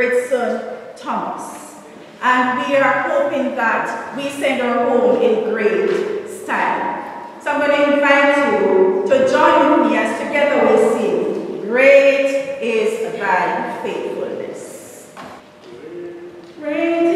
great son, Thomas. And we are hoping that we send her home in great style. So I'm going to invite you to join with me as together we sing, Great is thy faithfulness. Great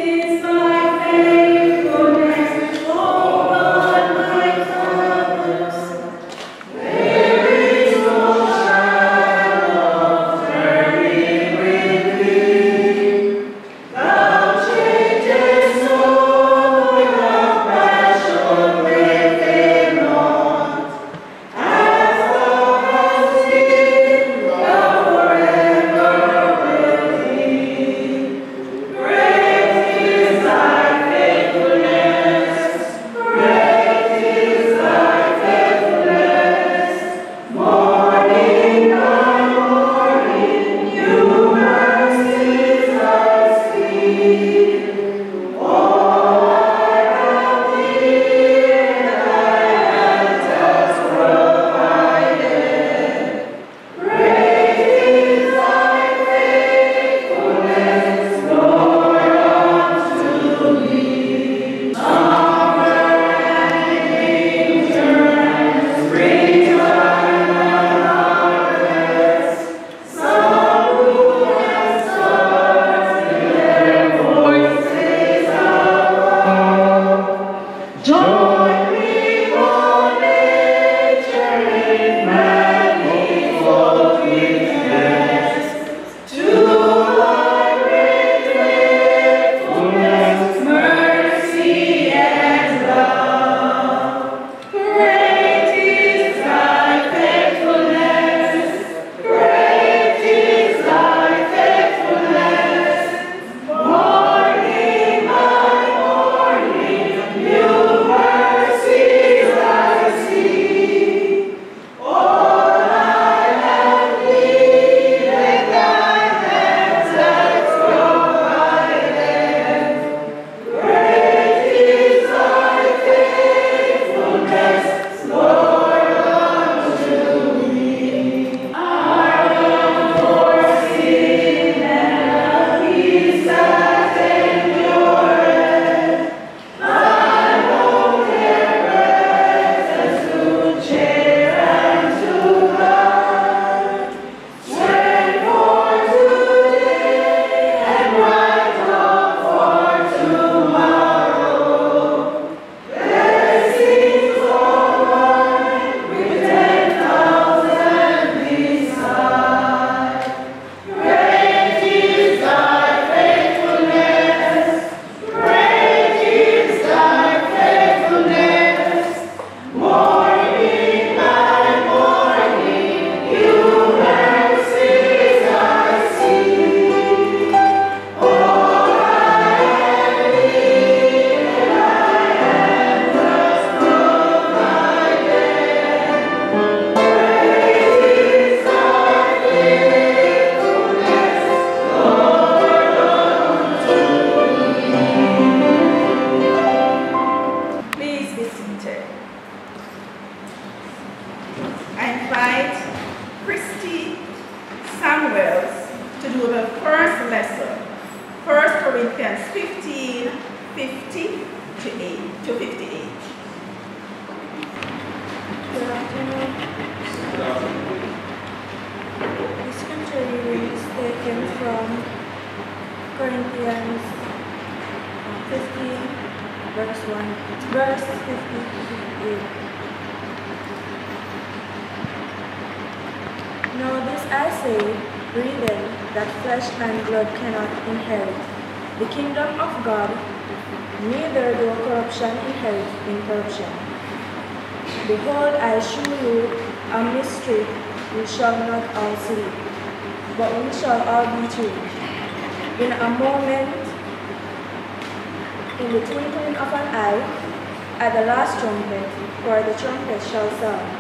shall sound,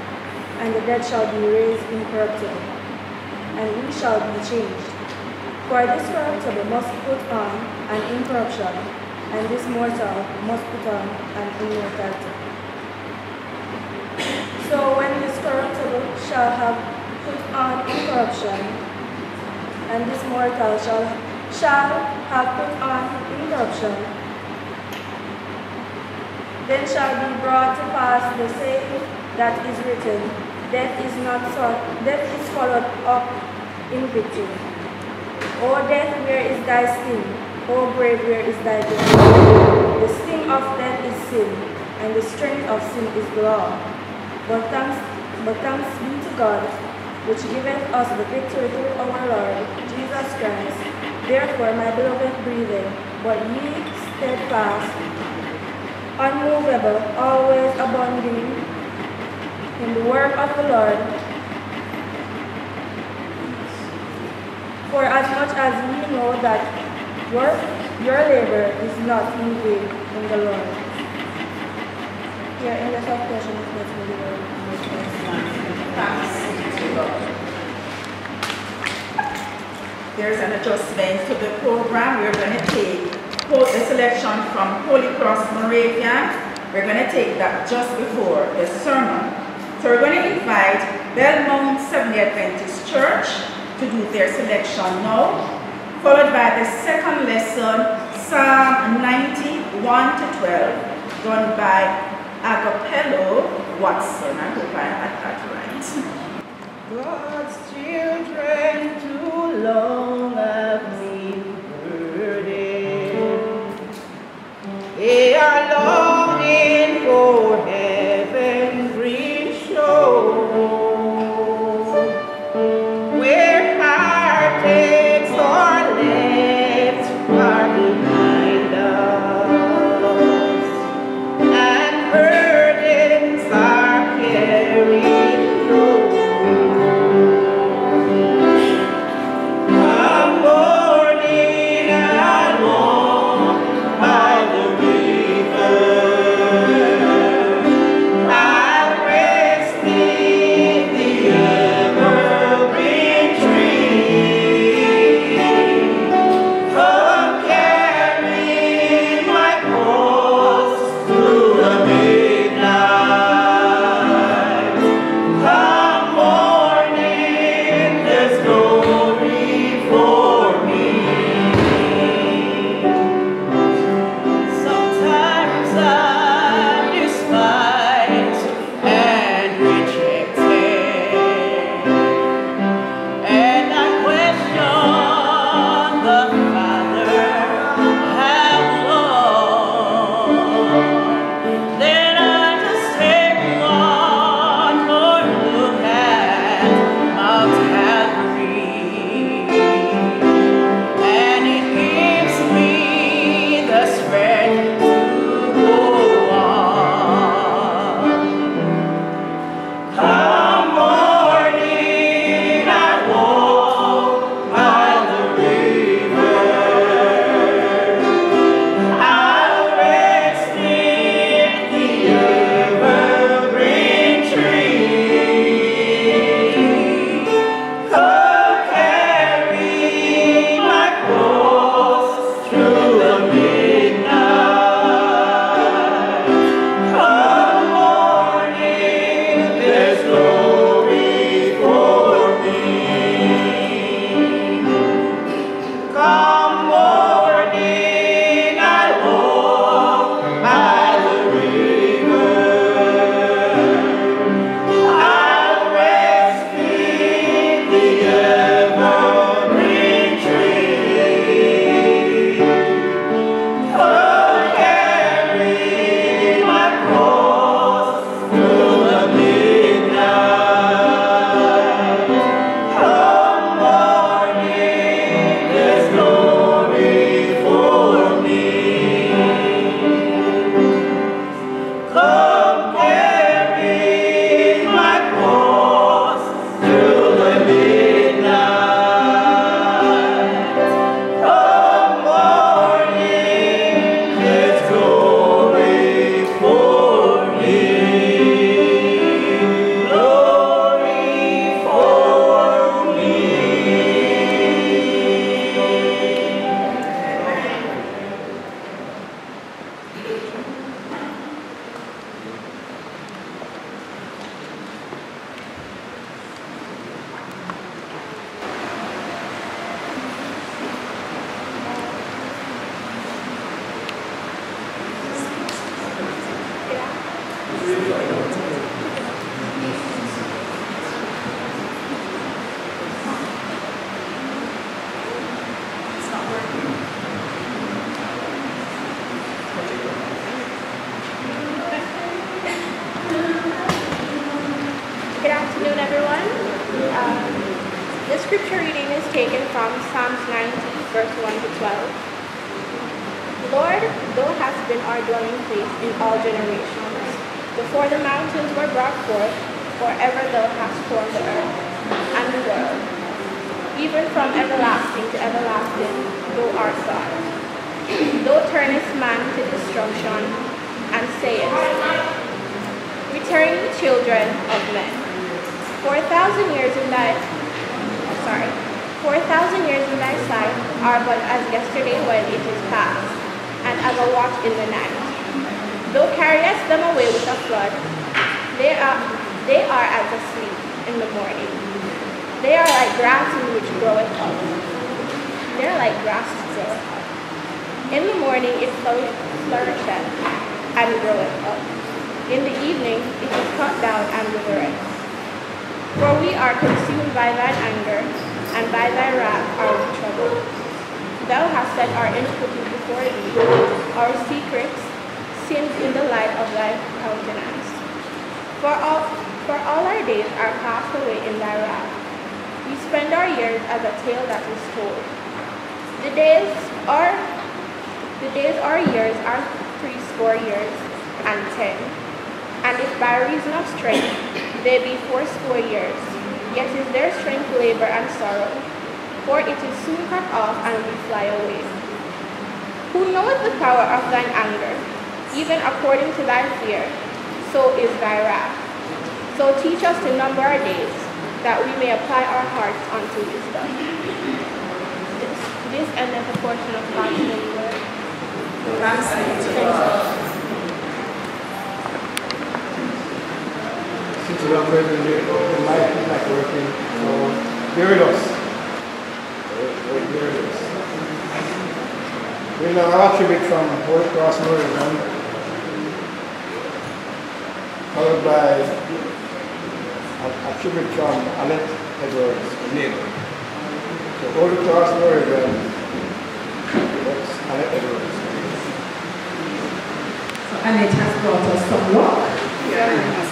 and the dead shall be raised incorruptible, and we shall be changed. For this corruptible must put on an incorruption, and this mortal must put on an immortality. So when this corruptible shall have put on incorruption, and this mortal shall, shall have put on incorruption, then shall be brought to pass the that is written, Death is not sought, death is followed up in victory. O death, where is thy sting? O grave, where is thy death? The sting of death is sin, and the strength of sin is the law. But thanks, but thanks be to God, which giveth us the victory through our Lord Jesus Christ. Therefore, my beloved brethren, but ye steadfast, unmovable, always abounding in the work of the Lord, For as much as we know that your, your labor is not in vain in the Lord. Here in the holy word. Thanks to God. There's an adjustment to the program. We're going to take the selection from Holy Cross Moravian. We're going to take that just before the sermon. So we're going to invite Belmont Seventh-day Adventist Church to do their selection now, followed by the second lesson, Psalm 91 to 12, done by Agapello Watson. I hope I had that right. God's children too long forth, forever thou hast formed the earth and the world. Even from everlasting to everlasting, thou art God. Thou turnest man to destruction, and sayest, Return children of men. For a thousand years in thy sorry, for a thousand years in thy sight are but as yesterday when it is past, and as a watch in the night. Thou carriest them away with a flood, they are, they are as asleep in the morning. They are like grass in which groweth up. They are like grass which groweth up. In the morning it flourisheth and groweth up. In the evening it is cut down and withereth. For we are consumed by thine anger, and by thy wrath are we troubled. Thou hast set our iniquity before thee, our secrets, sins in the light of thy countenance. For all, for all our days are passed away in thy wrath. We spend our years as a tale that is told. The days are the days or years are threescore years and ten. And if by reason of strength they be fourscore years, yet is their strength labor and sorrow, for it is soon cut off and we fly away. Who knoweth the power of thine anger, even according to thy fear, so is thy wrath. So teach us to number our days, that we may apply our hearts unto wisdom. This, this endeth a portion of God's holy word. Thanks be to God. Since we are present, the the mic is not working, so bear with us. Bear bear with us. We'll have a tribute from Holy Cross Moravian, followed by a, a tribute from Annette Edwards, a neighbor. So Holy Cross Moravian, that's Annette Edwards. So Annette has brought us some luck. Very much.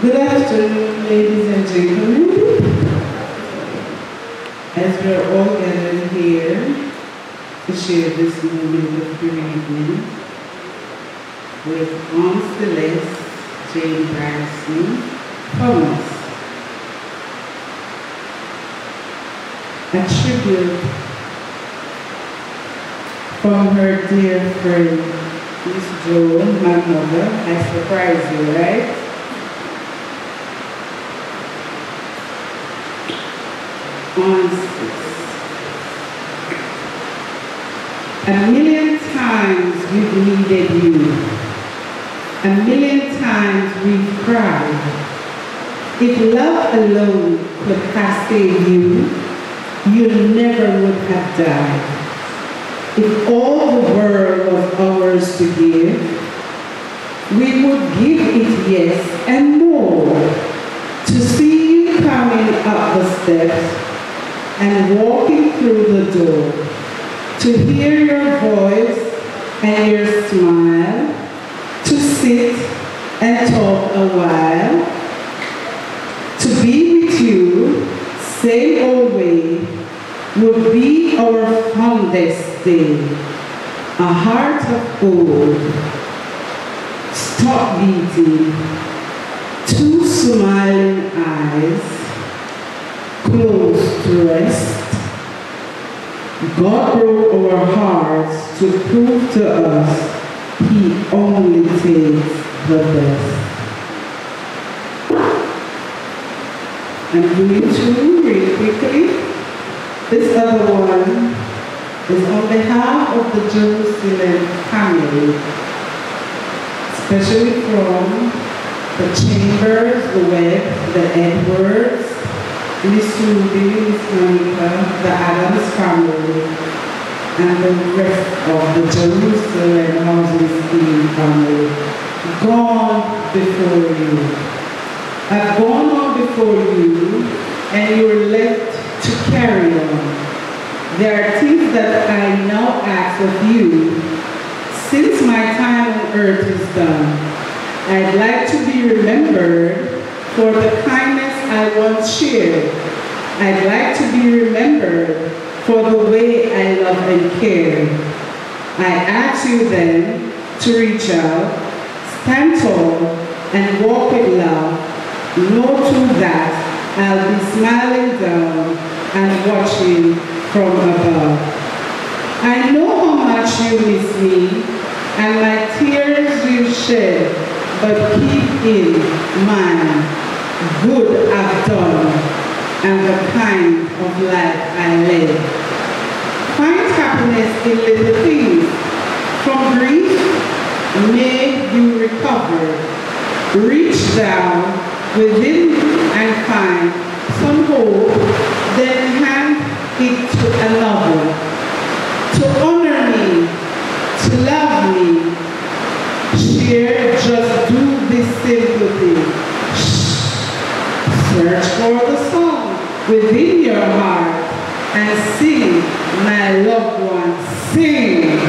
Good afternoon, ladies and gentlemen. As we are all gathered here to share this moment of bereavement with Aunt Celeste Jane Brydson Thomas. A tribute from her dear friend, Miss Jo, my mother. I surprised you, right? Answers. A million times we've needed you. A million times we've cried. If love alone could have saved you, you never would have died. If all the world was ours to give, we would give it yes and more. To see you coming up the steps and walking through the door, to hear your voice and your smile, to sit and talk a while, to be with you, same old way, would be our fondest day. A heart of gold, stop beating, two smiling eyes, close to rest. God broke our hearts to prove to us He only takes the best. I'm doing two really quickly. This other one is on behalf of the Jerusalem family, especially from the Chambers, the Webb, the Edwards, Miss Ruby, Miss Monica, the Adams family, and the rest of the Jerusalem Housing Scheme family, gone before you. I've gone on before you, and you're left to carry on. There are things that I now ask of you, since my time on earth is done. I'd like to be remembered for the kindness I once shared. I'd like to be remembered for the way I love and care. I ask you then to reach out, stand tall, and walk with love. Know too that I'll be smiling down and watching from above. I know how much you miss me, and my tears you shed, but keep in mind, good I've done, and the kind of life I live. Find happiness in little things. From grief, may you recover. Reach down within and find some hope, then hand it to another. To honor me, to love me, share, just do this simple thing. Search for the song within your heart and sing, my loved one, sing.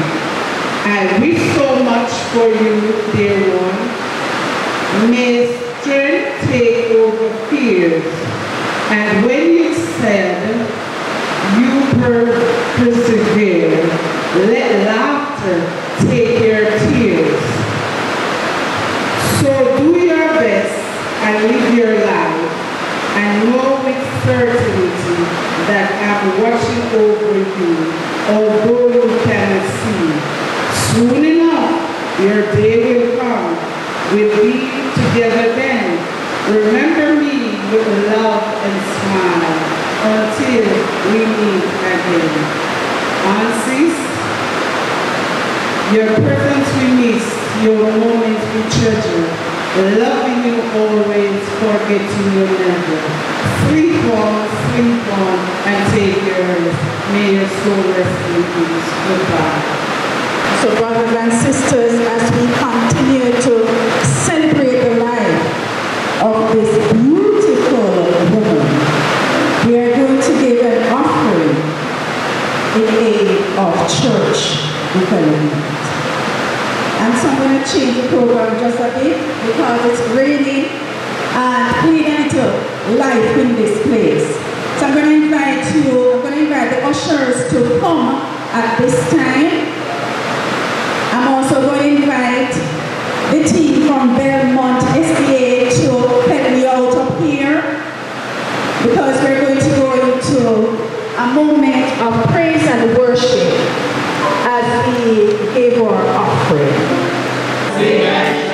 I wish so much for you, dear one. May strength take over fears. And when you said you per- persevere, let laughter take your tears. So do your best and live your life and know with certainty that I'm watching over you, although you cannot see. Soon enough, your day will come. We'll be together then. Remember me with love and smile until we meet again. Aunties, your presence we miss, your moments we treasure. Loving you always, forgetting you never. Sleep on, sleep on, and take your rest. May your soul rest in peace. Goodbye. So brothers and sisters, as we continue to celebrate the life of this beautiful woman, we are going to give an offering in aid of church. And so I'm going to change the program just a bit because it's raining and we need to life in this place. So I'm going to invite you, I'm going to invite the ushers to come at this time. I'm also going to invite the team from Belmont SDA to help me out up here because we're going to go into a moment of praise and worship as we give our offering. When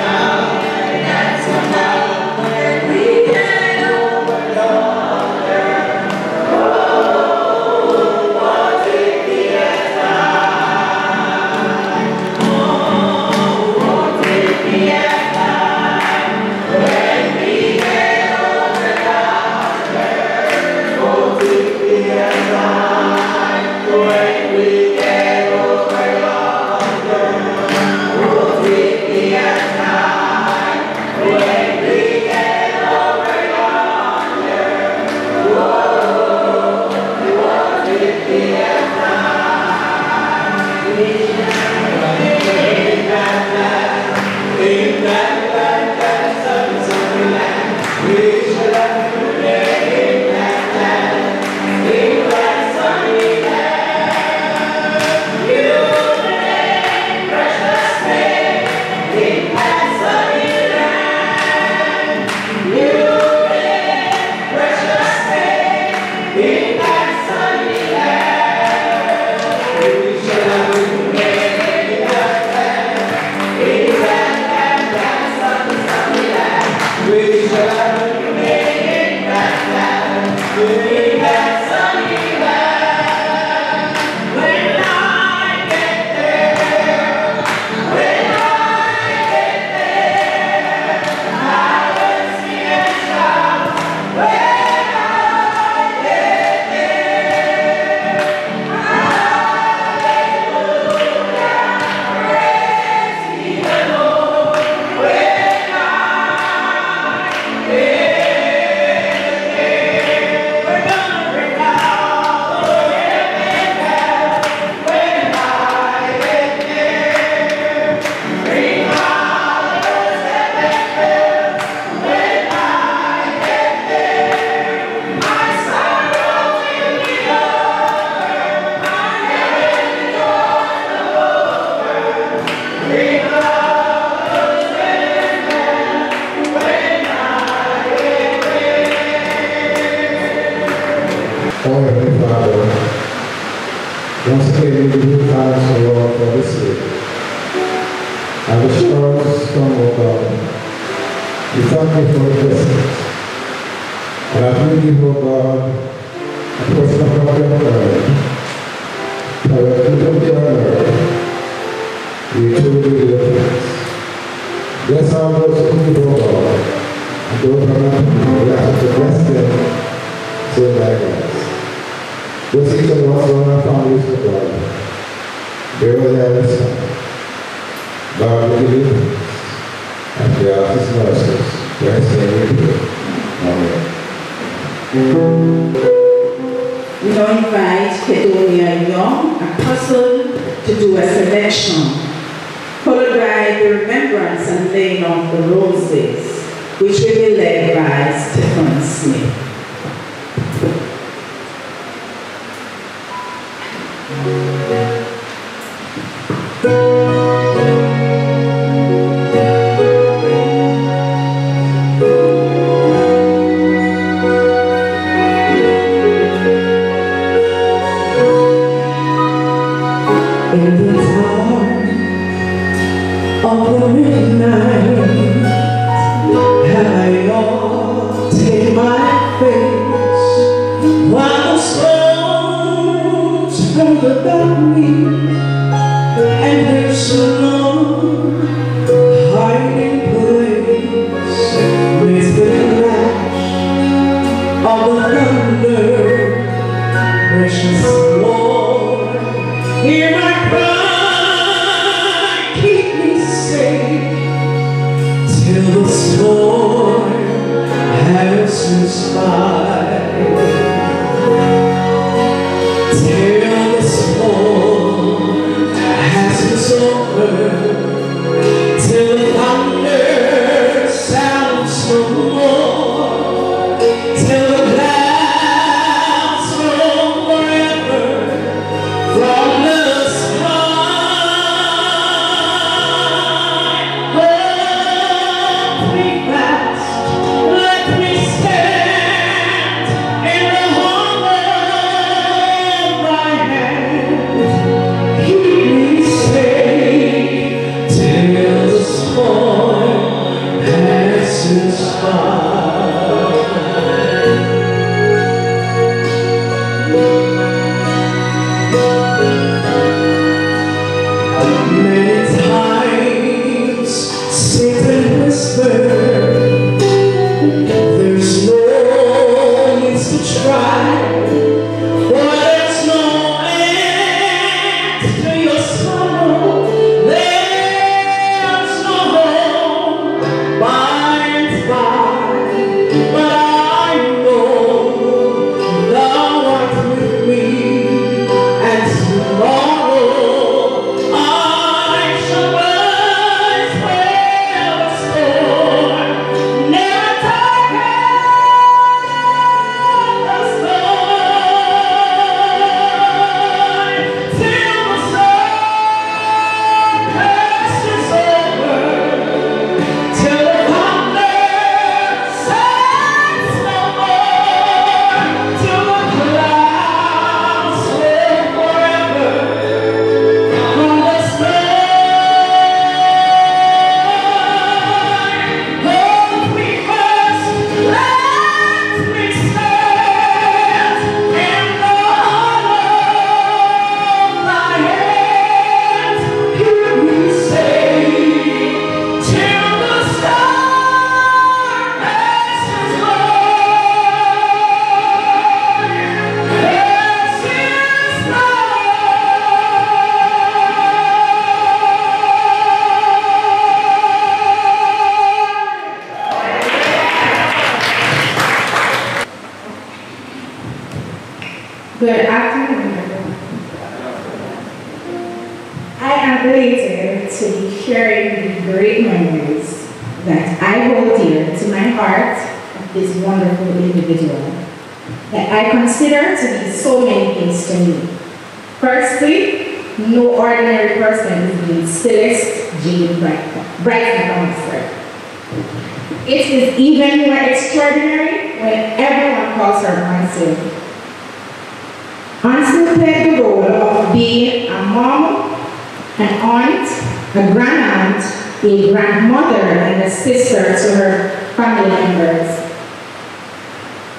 Till the storm has over.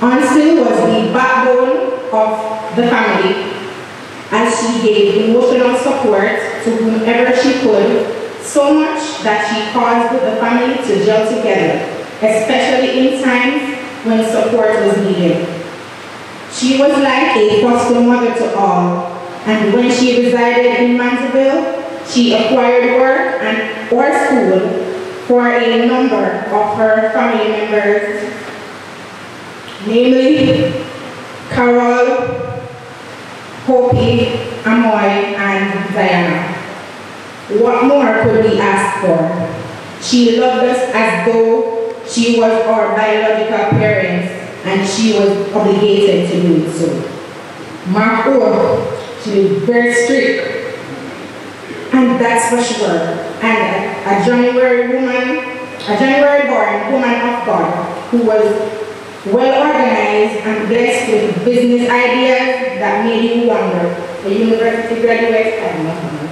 Ansel was the backbone of the family as she gave emotional support to whomever she could, so much that she caused the family to gel together, especially in times when support was needed. She was like a foster mother to all, and when she resided in Mandeville, she acquired work and or school for a number of her family members, namely Carol, Hopi, Amoy, and Diana. What more could we ask for? She loved us as though she was our biological parents and she was obligated to do so. Mark O, she was very strict. And that's for sure. And a, a January woman, a January born woman of God who was well organized and blessed with business ideas that made you wonder. The university graduate, I don't know.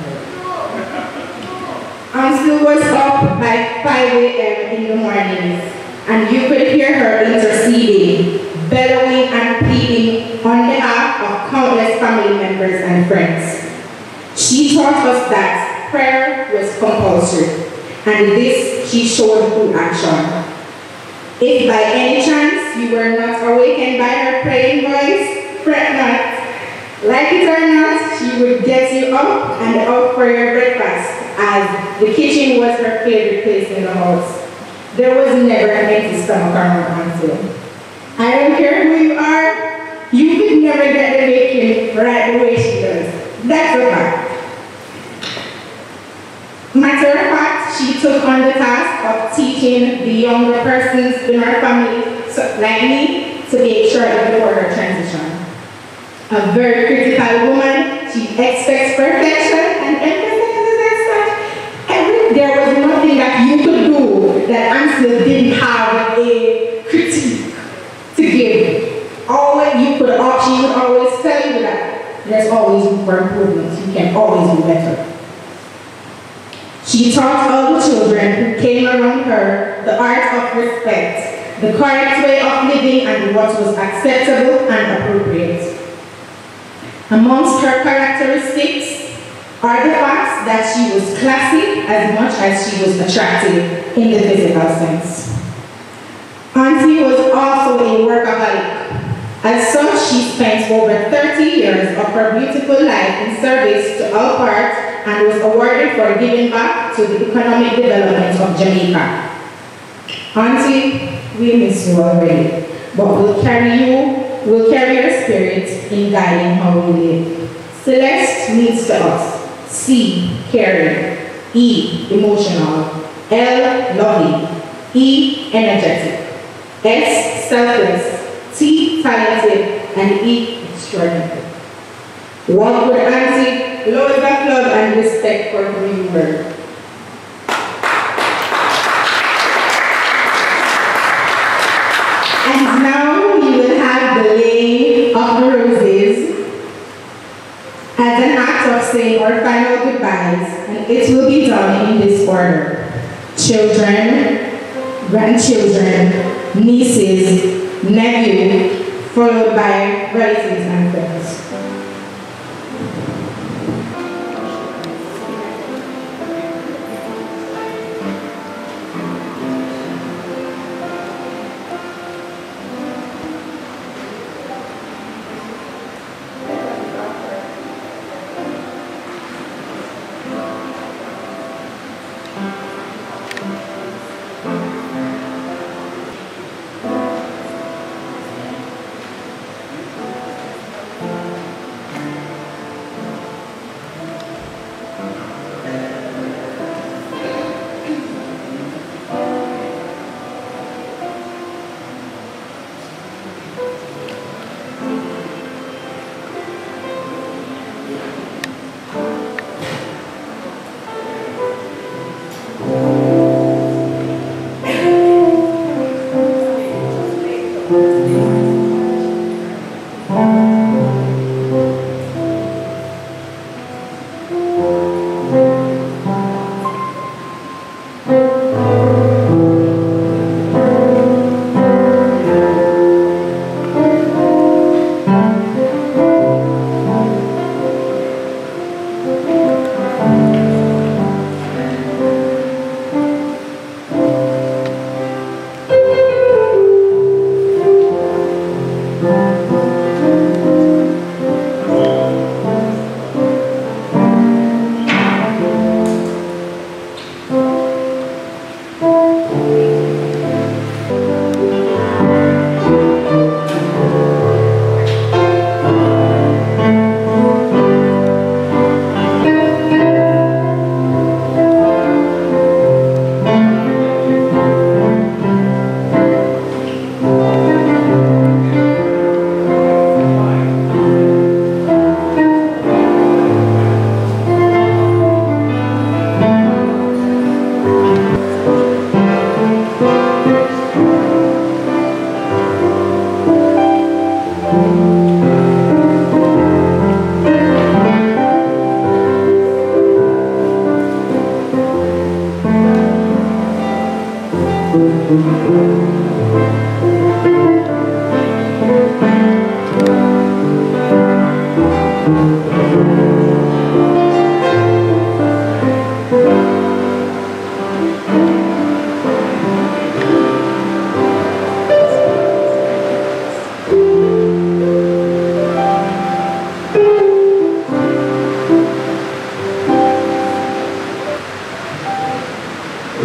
And still was up by 5 a.m. in the mornings, and you could hear her interceding, bellowing and pleading on behalf of countless family members and friends. She taught us that prayer was compulsory, and this she showed through action. If by any chance you were not awakened by her praying voice, fret not. Like it or not, she would get you up and out for your breakfast, as the kitchen was her favorite place in the house. There was never an empty stomach around until. I don't care who you are, you could never get the bacon right the way she does. That's a fact. Matter of fact, she took on the task of teaching the younger persons in her family, so, like me, to make sure that before her transition. A very critical woman, she expects perfection and emphasizes that every, there was nothing that you could do that Ansel didn't have a critique to give. Always, you could, she always tell you that there's always room for improvement. You can always do better. She taught all the children who came around her the art of respect, the correct way of living and what was acceptable and appropriate. Amongst her characteristics are the facts that she was classy as much as she was attractive in the physical sense. Auntie was also a workaholic. As such, she spent over 30 years of her beautiful life in service to all parts and was awarded for giving back to the economic development of Jamaica. Auntie, we miss you already, but we'll carry you, we'll carry your spirit in guiding how we live. Celeste means to us. C, caring, E, emotional, L, loving, E, energetic, S, selfless, T, talented, and eat extraordinary. What would Auntie loads of love and respect for were? And now we will have the laying of the roses as an act of saying our final goodbyes, and it will be done in this order. Children, grandchildren, nieces, nephew, followed by relatives and friends.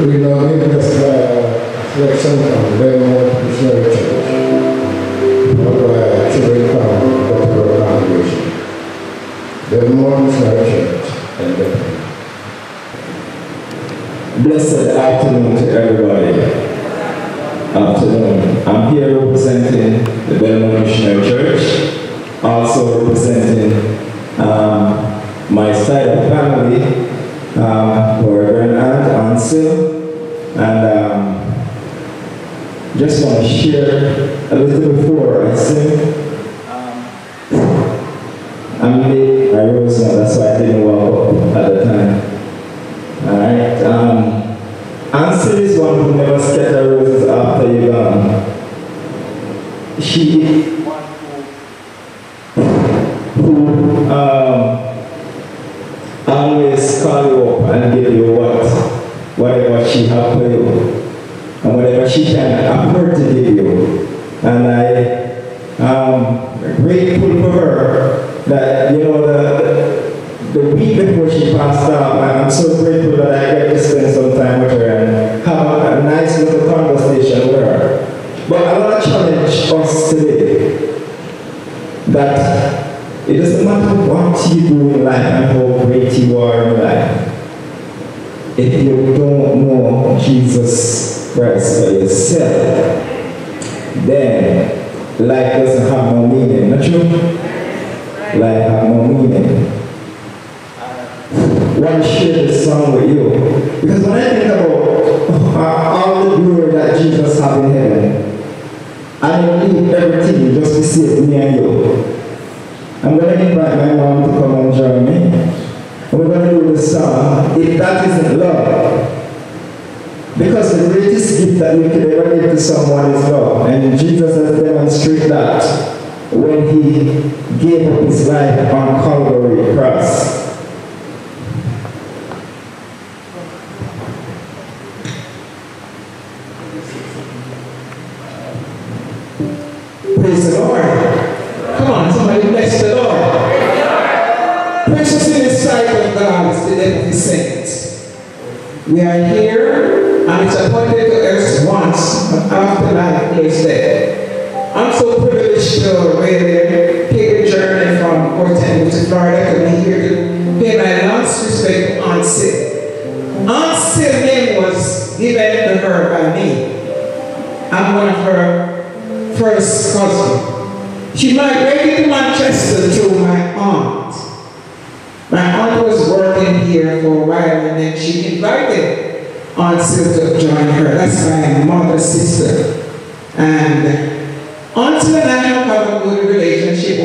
We this uh, selection from Belmont Missionary Church, followed by children from the Federal Congregation. Belmont Missionary Church and Bethel. Blessed afternoon to everybody. Afternoon. I'm here representing the Belmont Missionary Church, also representing um, my side of family, um, for Reverend Aunt Ansel, and um, just want to share a little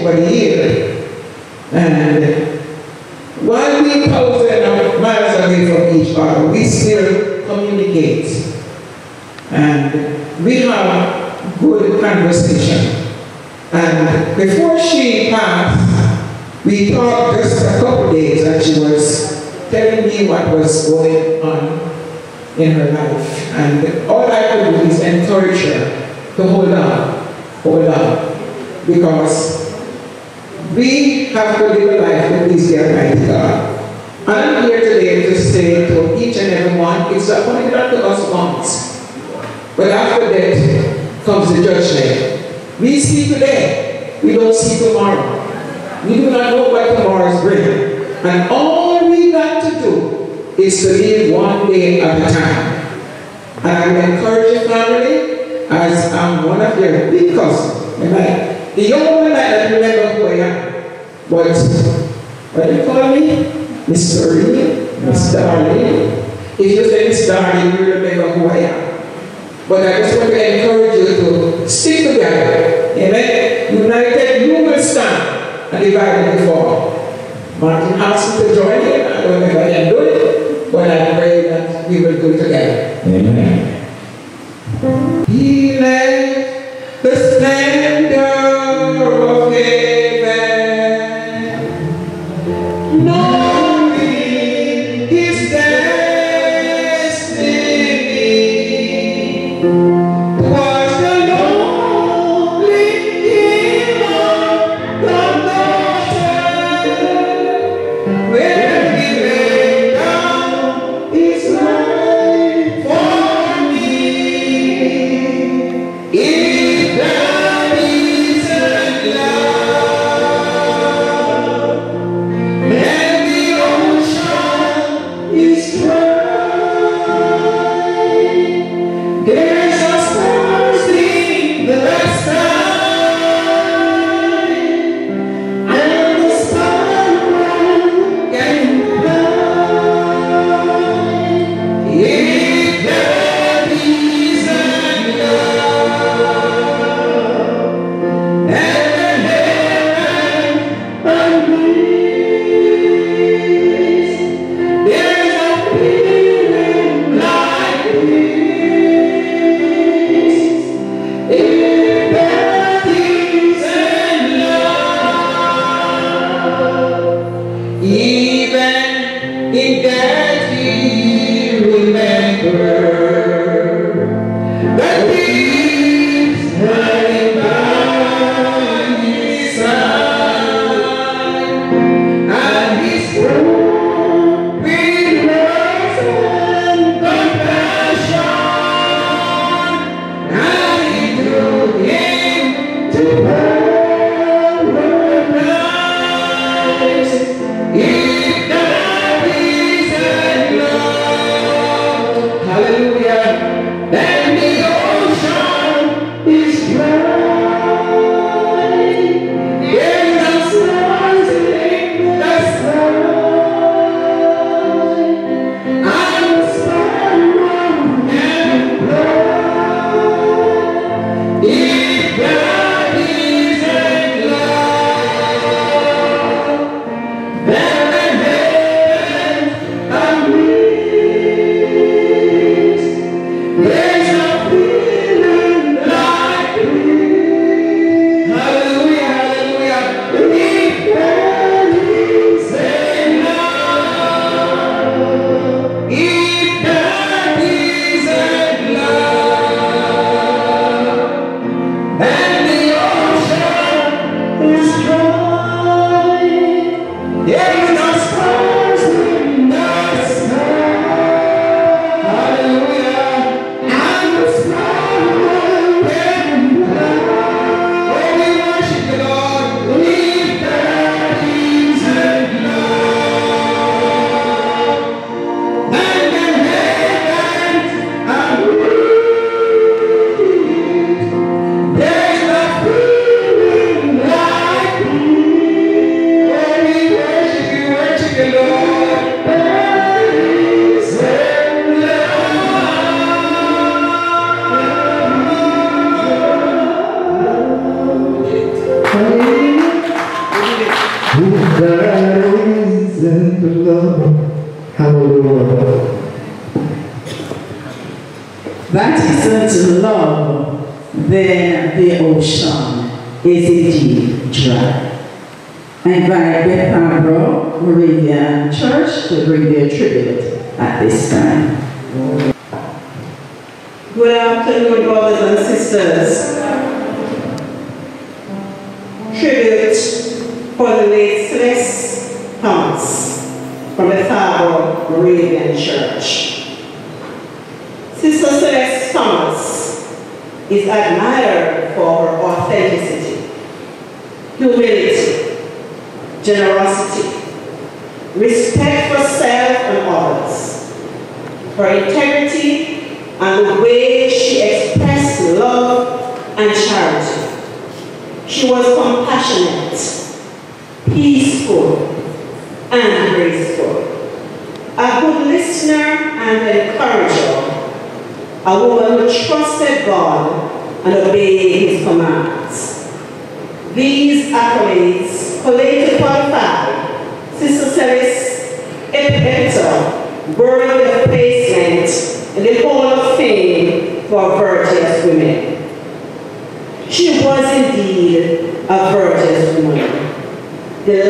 over years. And while we thousand miles away from each other, we still communicate. And we have good conversation. And before she passed, we talked just a couple days and she was telling me what was going on in her life. And all I could do is encourage her to hold on, hold on. Because we have to live a life with this Almighty God. And I'm here today to say to each and every one, it's appointed unto us once. But after that, comes the judgment. We see today, we don't see tomorrow. We do not know what tomorrow is bringing. And all we got to do is to live one day at a time. And I encourage your family, as I'm one of your big cousins. The young woman might not remember who I am. But what do you call me? Miss Serene, Miss Darling. If you say Miss Darling, you remember who I am. But I just want to encourage you to stick together. Amen. United, you will stand, and divided you fall. Martin asked me to join in. I don't know if I can do it, but I pray that we will do it together. Amen. He left the splendor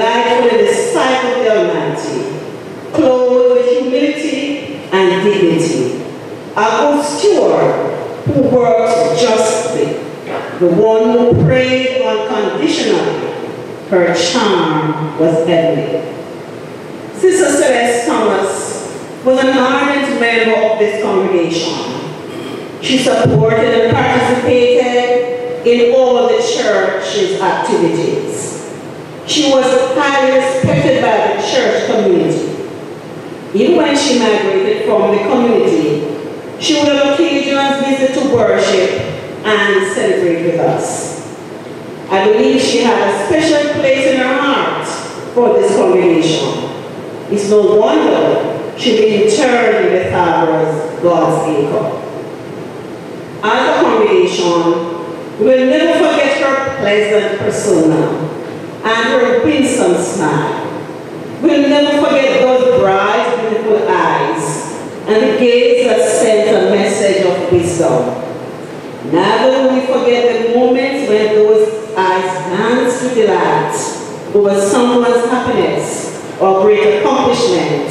delightful in the sight of the Almighty, clothed with humility and dignity, a good steward who worked justly, the one who prayed unconditionally. Her charm was heavenly. Sister Celeste Thomas was an ardent member of this congregation. She supported and participated in all the church's activities. She was highly respected by the church community. Even when she migrated from the community, she would on occasions visit to worship and celebrate with us. I believe she had a special place in her heart for this congregation. It's no wonder she be interred in the Father's God's acre. As a congregation, we will never forget her pleasant persona and her winsome smile. We'll never forget those bright, beautiful eyes and the gaze that sent a message of wisdom. Neither will we forget the moments when those eyes danced with delight over someone's happiness or great accomplishment,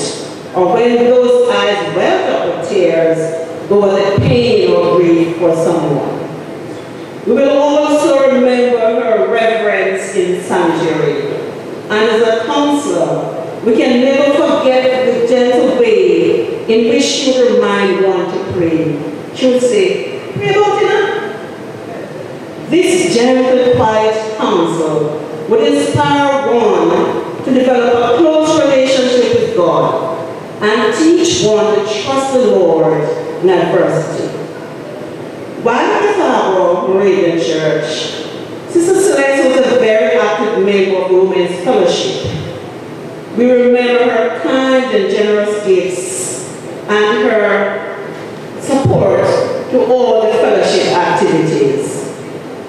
or when those eyes welled up with tears over the pain or grief for someone. We will also remember her reverence in sanctuary. And as a counselor, we can never forget the gentle way in which she would remind one to pray. She would say, pray about it. This gentle, quiet counsel would inspire one to develop a close relationship with God and teach one to trust the Lord in adversity. While at the Fabro Moravian Church, Sister Celeste was a very active member of Women's Fellowship. We remember her kind and generous gifts and her support to all the fellowship activities.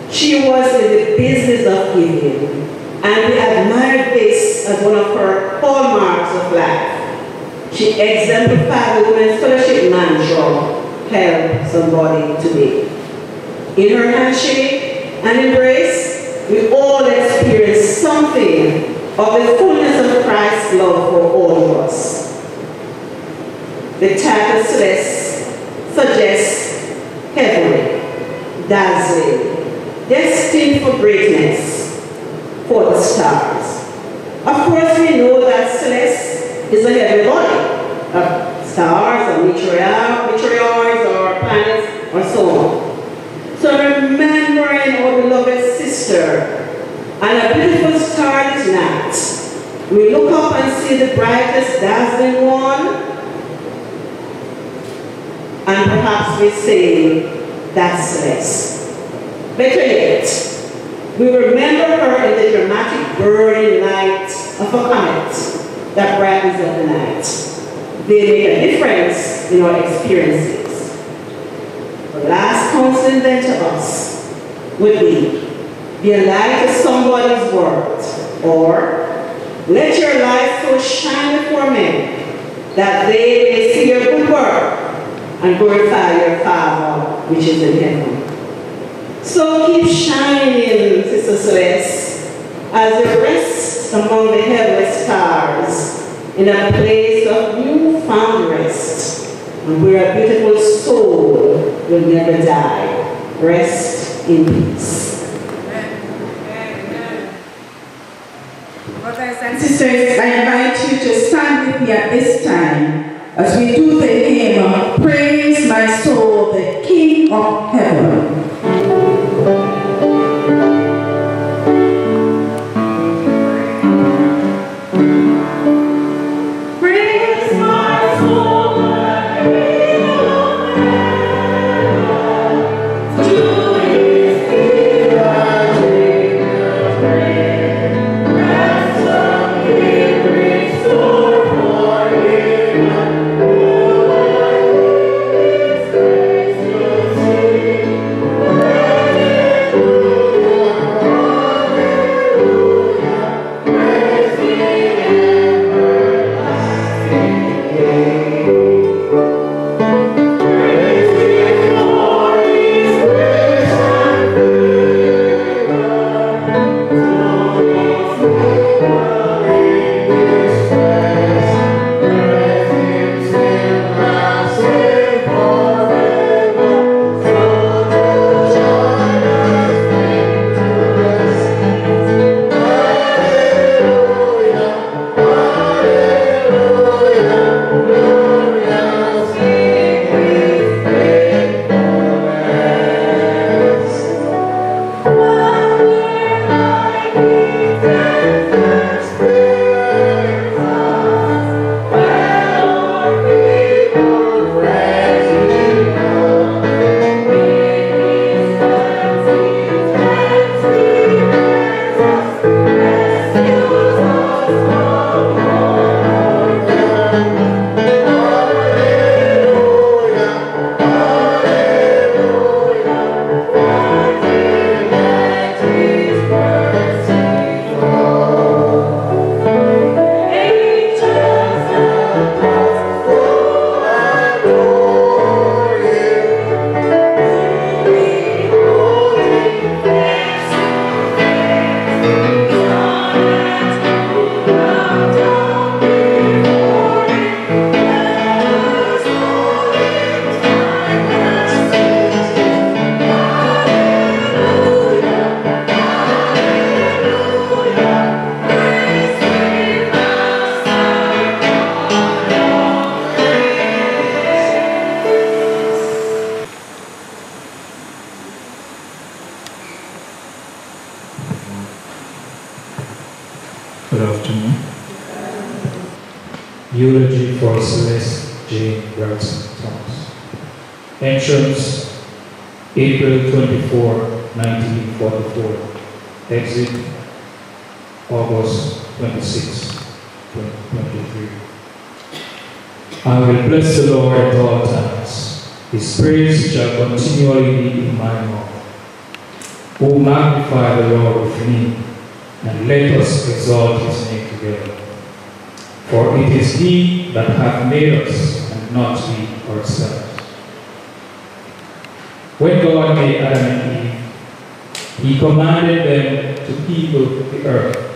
She was in the business of giving, and we admired this as one of her hallmarks of life. She exemplified the Women's Fellowship mantra, help somebody today. In her handshake and embrace, we all experience something of the fullness of Christ's love for all of us. The title suggests heavenly, dazzling, destined for greatness, for the stars. Of course, we know that Celeste is a heavenly body of stars or meteor, meteoroids or planets or so on. So remembering our beloved sister and a beautiful starlit night, we look up and see the brightest dazzling one and perhaps we say, that's Celeste. Better yet, we remember her in the dramatic burning light of a comet that brightens up the night. They make a difference in our experiences. The last counseling then to us would be, be a light to somebody's world, or let your light so shine before men that they may see your good work and glorify your Father which is in heaven. So keep shining, Sister Celeste, as you rest among the heavenly stars in a place of newfound rest, where a beautiful soul will never die. Rest in peace. Brothers and sisters, I invite you to stand with me at this time as we do the hymn, Praise My Soul, the King of Entrance April 24, 1944. Exit August 26, 2023. I will bless the Lord at all times. His praise shall continually be in my mouth. O magnify the Lord with me, and let us exalt his name together. For it is he that hath made us, and not we ourselves. When God made Adam and Eve, he commanded them to people the earth.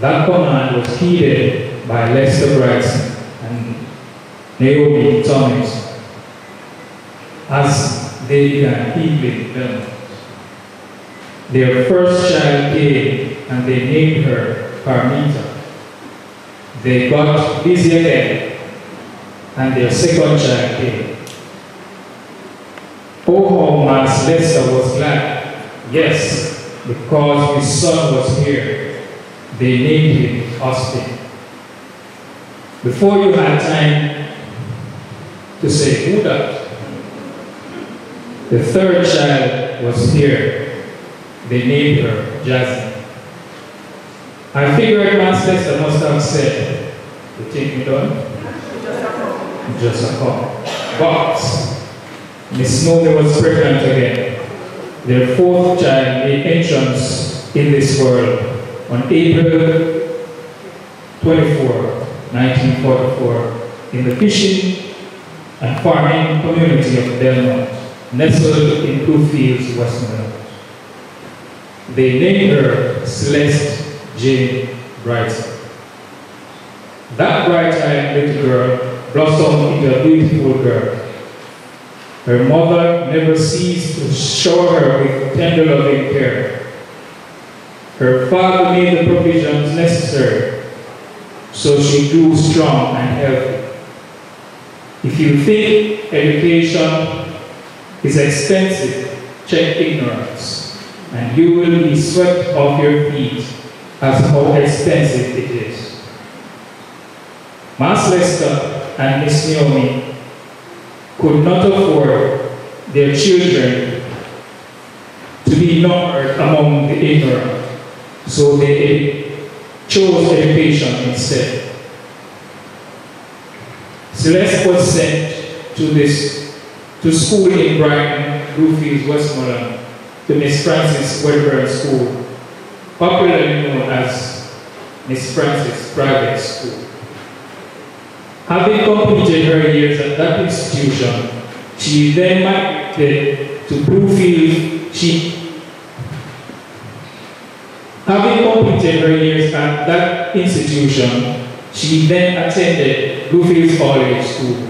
That command was heeded by Lester Brydson and Naomi Thomas as they began peopling them. Their first child came and they named her Parmita. They got busy again and their second child came. Oh, how Mas Lester was glad. Yes, because his son was here. They named him Austin. Before you had time to say who that, the third child was here. They named her Jasmine. I figured Mas Lester must have said, you think me done? Just a call. But Miss Snowy was pregnant again. Their fourth child made entrance in this world on April 24, 1944, in the fishing and farming community of Belmont, nestled in Bluefields, Westmoreland. They named her Celeste Jane Brydson. That bright-eyed little girl blossomed into a beautiful girl. Her mother never ceased to shower her with tender loving care. Her father made the provisions necessary so she grew strong and healthy. If you think education is expensive, check ignorance, and you will be swept off your feet as how expensive it is. Mas Lester and Miss Naomi could not afford their children to be numbered among the ignorant, so they chose education instead. Celeste was sent to this to school in Brighton, Bluefields, Westmoreland, to Miss Francis Wedderburn School, popularly known as Miss Francis Private School. Having completed her years at that institution, she then migrated to Bluefield. She, having completed her years at that institution, she then attended Bluefields College School.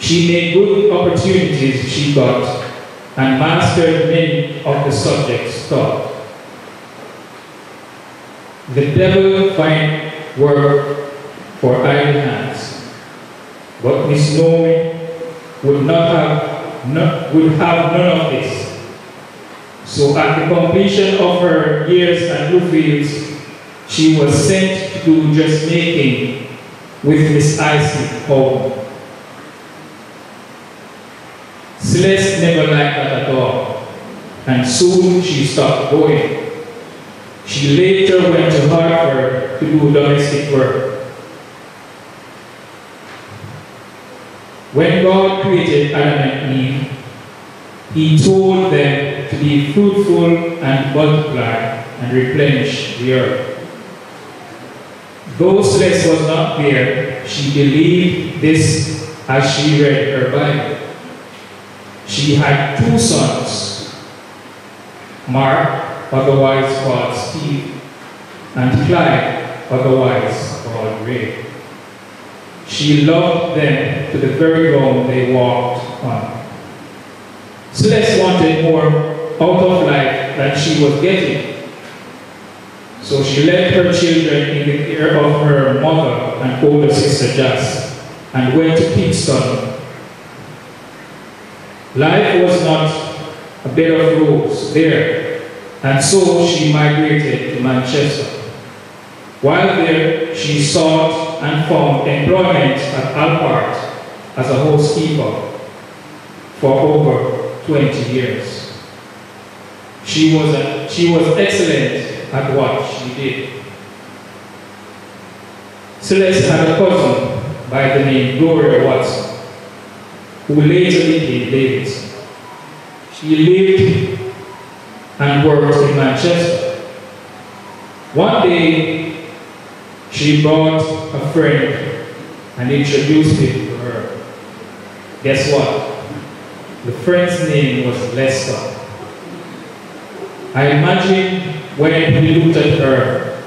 She made good opportunities she got and mastered many of the subjects taught. The devil find work for iron hands, but Miss Naomi would not have no, would have none of this. So at the completion of her years at Bluefields, she was sent to dressmaking with Miss Icy Home. Celeste never liked that at all, and soon she stopped going. She later went to Hartford to do domestic work. When God created Adam and Eve, He told them to be fruitful and multiply and replenish the earth. Though Celeste was not there, she believed this as she read her Bible. She had two sons, Mark, otherwise called Steve, and Clyde, otherwise called Ray. She loved them to the very ground they walked on. Celeste wanted more out of life than she was getting. So she left her children in the care of her mother and older sister Jas and went to Kingston. Life was not a bed of roses there, and so she migrated to Manchester. While there, she sought and found employment at Alpart as a housekeeper for over 20 years. She was, a, she was excellent at what she did. Celeste had a cousin by the name Gloria Watson, who later became Davidson. She lived and worked in Manchester. One day, she brought a friend and introduced him to her. Guess what? The friend's name was Lester. I imagine when he looked at her,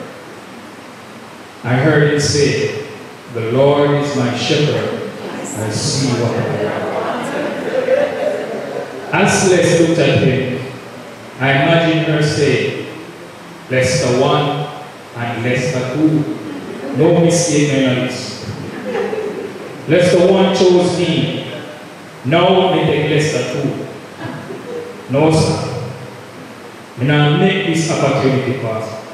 I heard him say, The Lord is my shepherd, I see what I want. As Celeste looked at him, I imagine her say, Lester 1 and Lester 2. No mistake in this. Lester 1 chose me. Now me take Lester 2. No, sir. And I'll make this opportunity pass.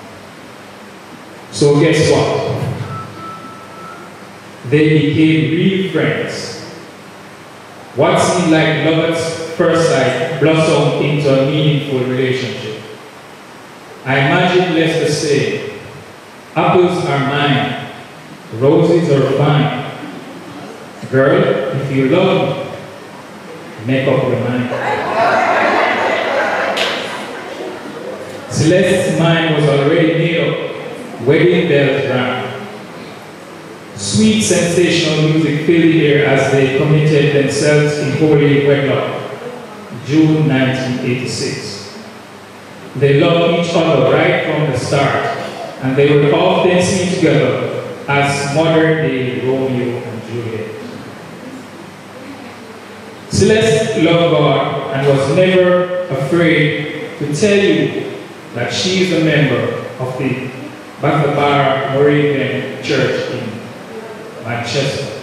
So guess what? They became real friends. What seemed like lovers first sight blossomed into a meaningful relationship. I imagine Lester say, apples are mine, roses are fine. Girl, if you love me, make up your mind. Celeste's mind was already made up. Wedding bells rang. Sweet sensational music filled the air as they committed themselves in holy wedlock. June 1986. They loved each other right from the start, and they were often seen together as modern day Romeo and Juliet. Celeste loved God and was never afraid to tell you that she is a member of the Bethabara Moravian Church in Manchester.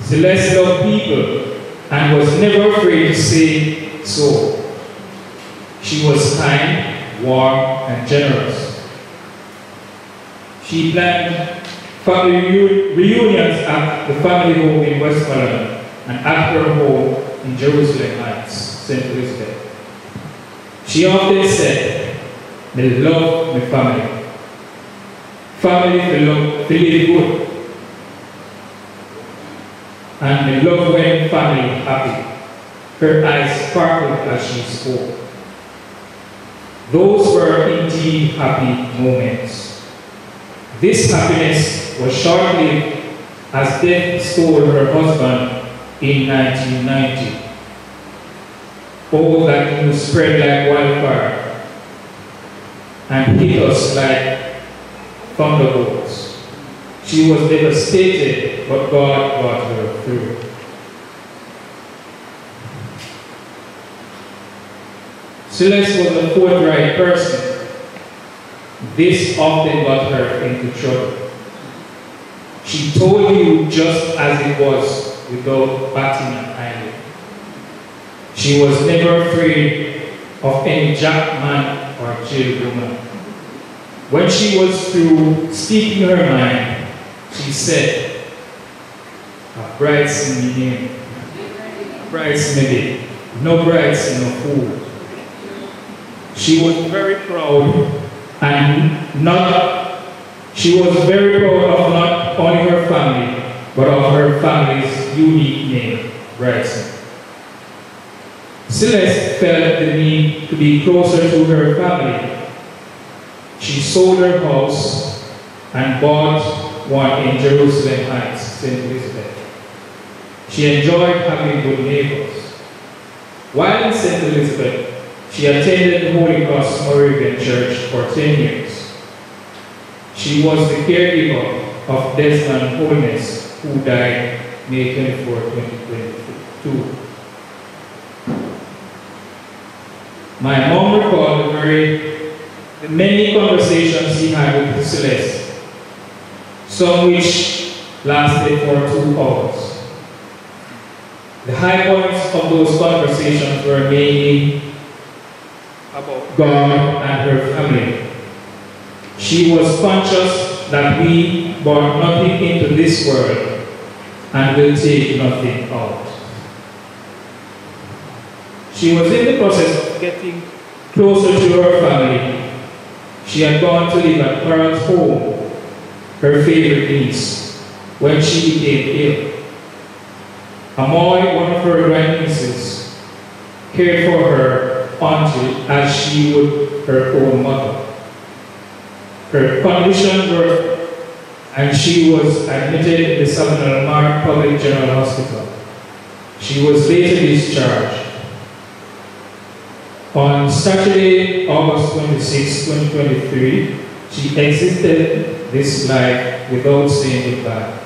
Celeste loved people and was never afraid to say so. She was kind, warm, and generous. She planned family reunions at the family home in West Westmoreland and at her home in Jerusalem Heights, St. Elizabeth. She often said, they love my family. Family live good. And they love when family happy. Her eyes sparkled as she spoke. Those were indeed happy moments. This happiness was short-lived as death stole her husband in 1990. All that news spread like wildfire and hit us like thunderbolts. She was devastated, but God got her through. Celeste was a forthright person. This often got her into trouble. She told you just as it was without batting an eyelid. She was never afraid of any jackman or jail woman. When she was through speaking her mind, she said, a bride's in the name. Bridesmaid, no brides, no fool. She was very proud and not, she was very proud of not only her family, but of her family's unique name, Brydson. Celeste felt the need to be closer to her family. She sold her house and bought one in Jerusalem Heights, St. Elizabeth. She enjoyed having good neighbors. While in St. Elizabeth, she attended Holy Cross Moravian Church for 10 years. She was the caregiver of Desmond Holness, who died May 24, 2022. My mom recalled very many conversations he had with Celeste, some which lasted for two hours. The high points of those conversations were mainly about God and her family. She was conscious that we brought nothing into this world and will take nothing out. She was in the process of getting closer to her family. She had gone to live at Carol's home, her favorite niece, when she became ill. Amoy, one of her grandnieces, cared for her until as she would her own mother. Her condition were, and she was admitted the Savanna-la-Mar Public General Hospital. She was later discharged. On Saturday, August 26, 2023, she exited this life without saying goodbye.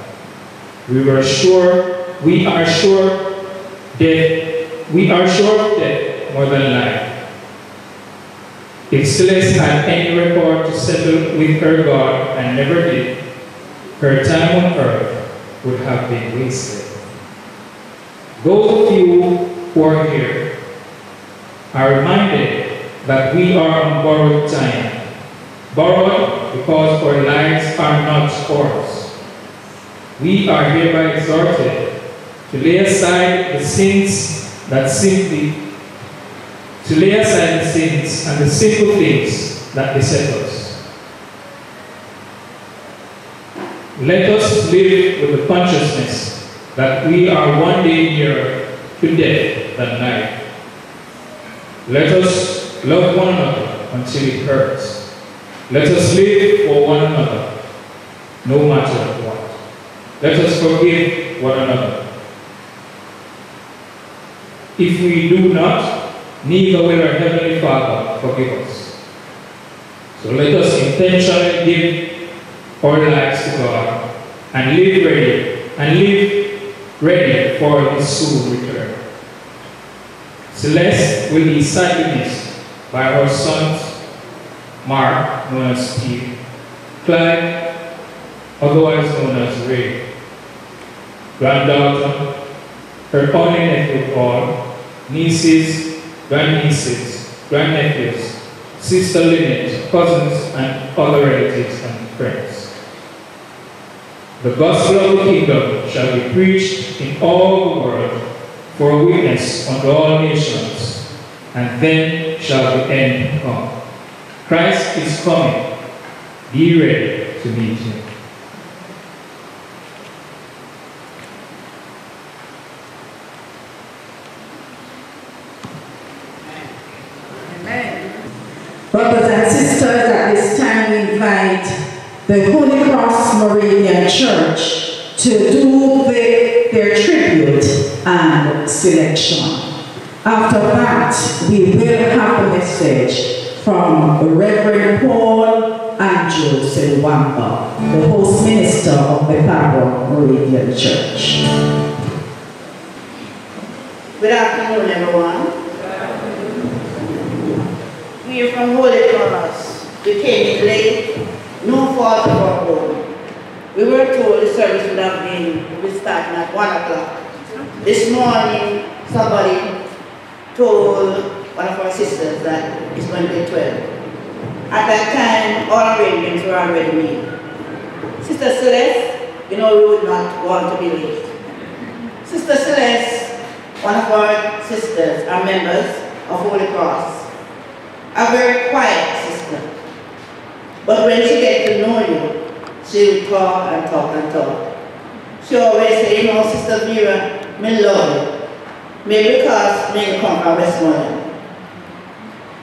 We were sure, we are sure that we are sure death more than life. If Celeste had any record to settle with her God and never did, her time on earth would have been wasted. Those of you who are here are reminded that we are on borrowed time. Borrowed because our lives are not ours. We are hereby exhorted to lay aside the sins that simply to lay aside the sins and the simple things that beset us. Let us live with the consciousness that we are one day nearer to death than life. Let us love one another until it hurts. Let us live for one another, no matter what. Let us forgive one another. If we do not, neither will our Heavenly Father forgive us. So let us intentionally give our lives to God and live ready and live ready for His soon return. Celeste will be missed by her sons, Mark, known as Steve, Clyde, otherwise known as Ray, granddaughter, her only nephew Paul, nieces, grandnieces, grandnephews, sister Lynette, cousins, and other relatives and friends. The gospel of the kingdom shall be preached in all the world for a witness unto all nations, and then shall the end come. Christ is coming. Be ready to meet him. Brothers and sisters, at this time we invite the Holy Cross Moravian Church to do the, their tribute and selection. After that, we will have a message from Reverend Paul Andrew Silwamba, the host minister of the Pablo Moravian Church. Good afternoon, everyone. From Holy Cross. We came in late, no fault of our own. We were told the service would have been, would be starting at 1 o'clock. This morning, somebody told one of our sisters that it's going to be 12. At that time, all arrangements were already made. Sister Celeste, you know we would not want to be late. Sister Celeste, one of our sisters, our members of Holy Cross a very quiet sister. But when she gets to know you, she will talk and talk and talk. She always say, you know, Sister Vera, me love you. Maybe because me come from Westmoreland.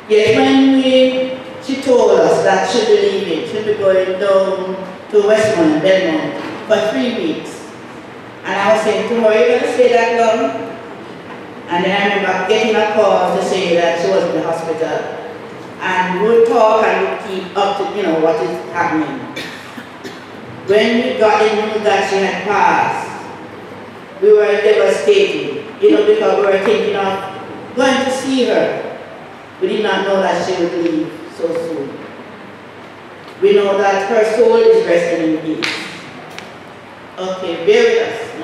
Yet when we, she told us that she'll be leaving, she'll be going down to Westmoreland, Belmont, for three weeks. And I was saying to her, are you going to stay that long? And then I remember getting a call to say that she was in the hospital and we talk and we'd keep up to, you know, what is happening. When we got the news that she had passed, we were devastated, you know, because we were thinking of going to see her. We did not know that she would leave so soon. We know that her soul is resting in peace. Okay, bear with us.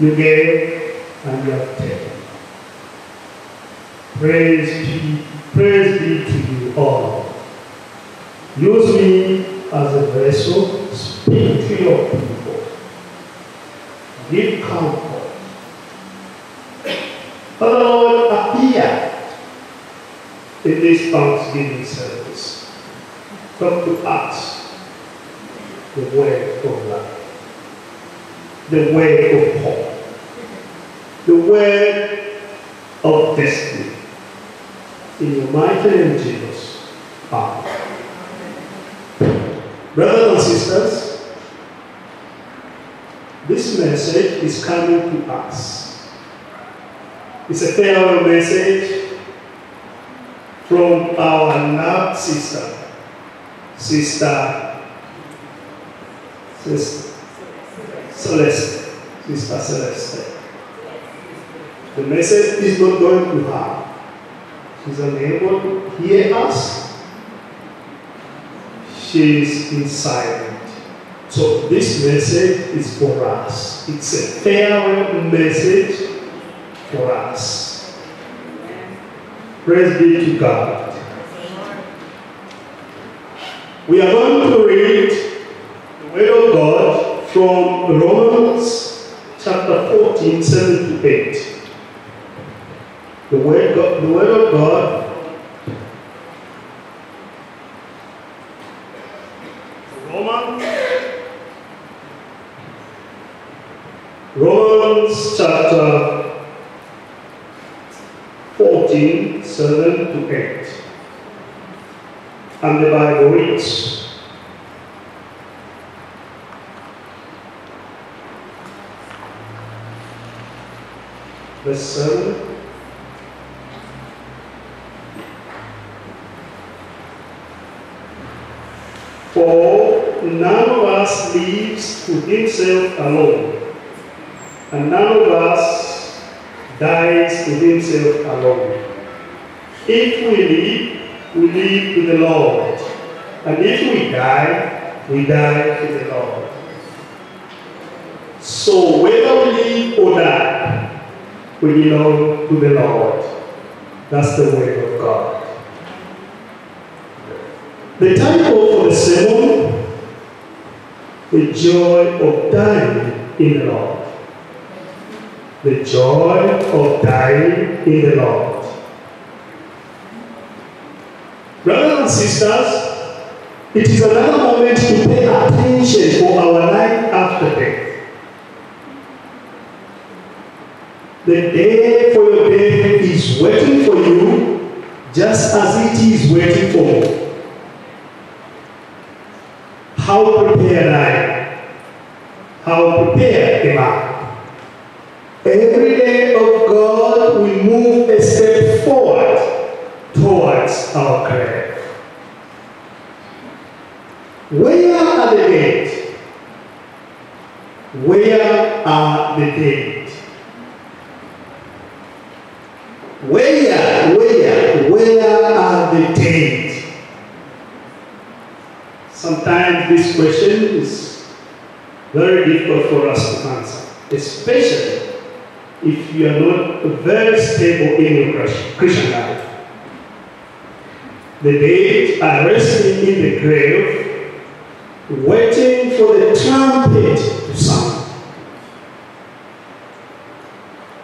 You gave and you have taken. Praise be, praise be to you all. Use me as a vessel, speak to your people. Give comfort. Father Lord, appear in this Thanksgiving service. Come to us the way of life, the way of hope, the way of destiny. In your mighty name, Jesus. Amen. Brothers and sisters, this message is coming to us. It's a farewell message from our loved sister, Sister, Sister Celeste, Sister Celeste. The message is not going to her. She's unable to hear us. She is in silence. So this message is for us. It's a farewell message for us. Praise be to God. We are going to read the Word of God from Romans chapter 14, 7 to 8. The Word, God, the word of God Romans chapter 14, 7 to 8. And the Bible reads, Verse 7. For none of us lives to himself alone, and none of us dies to himself alone. If we live, we live to the Lord, and if we die, we die to the Lord. So whether we live or die, we belong to the Lord. That's the word of God. The title for the sermon, The Joy of Dying in the Lord. The joy of dying in the Lord. Brothers and sisters, it is another moment to pay attention for our life after death. The day for your death is waiting for you just as it is waiting for me. How prepared I am? How prepared am I? Every day of God, we move a step forward towards our grave. Where are the dead? Where are the dead? Where, where, where are the dead? Sometimes this question is very difficult for us to answer, especially if you are not very stable in your Christian life. The dead are resting in the grave, waiting for the trumpet to sound.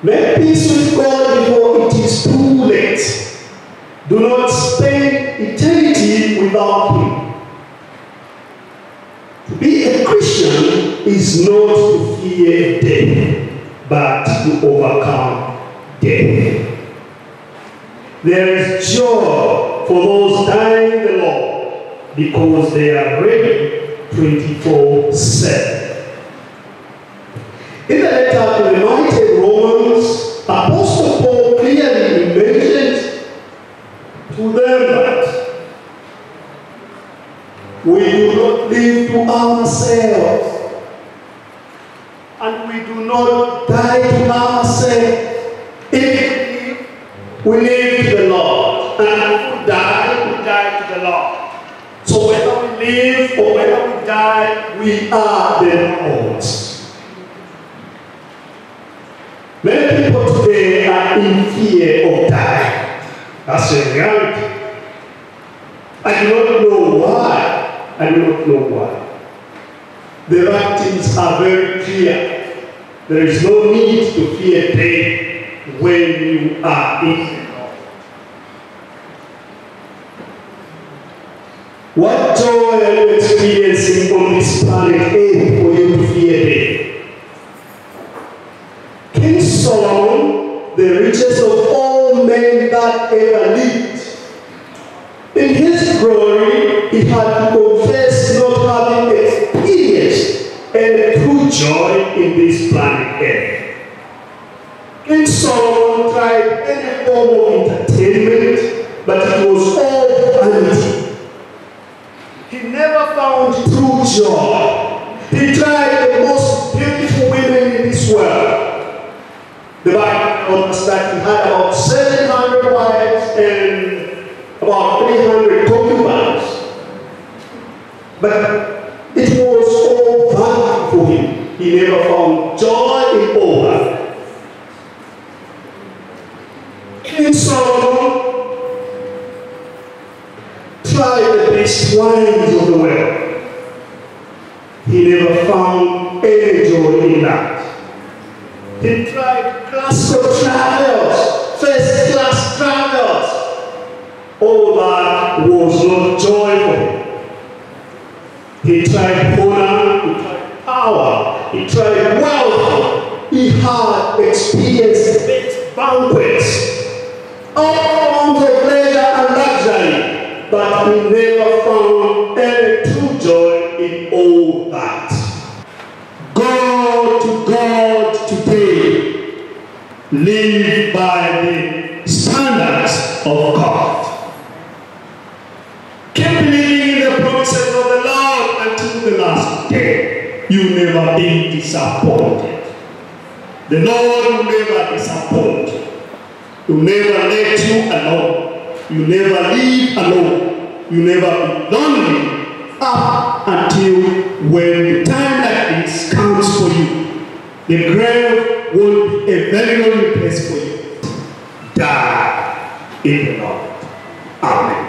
Make peace with God before it is too late. Do not spend eternity without Him. To be a Christian is not to fear death, but to overcome death. There is joy for those dying the Lord because they are ready 24 7. In the letter to the mighty Romans, Apostle Paul clearly mentions to them that we do not live to ourselves, and we do not die to ourselves. If we live, we live to the Lord, and if we die, we die to the Lord. So whether we live or whether we die, we are the Lord's. Many people today are in fear of dying. That's a reality. I do not know why. I do not know why. The are very clear. There is no need to fear death when you are in the Lord. What joy are you experiencing on this planet Earth for you to fear death? King Solomon, the richest of all men that ever lived, in his glory, he had to joy in this planet Earth. King Solomon tried any form of entertainment, but it was all vanity. He never found true joy. He tried the most beautiful women in this world. The Bible tells that he had about 700 wives and about 300 concubines. But wines of the world. He never found any joy in that. He tried classical travels, first class travels. All that was not joy for him. He tried honor, he tried power, he tried wealth. He had experienced The Lord will never disappoint. He will never let you alone. You never leave alone. You never be lonely up until when the time like this comes for you. The grave will be a very lonely place for you. Die in the Lord. Amen.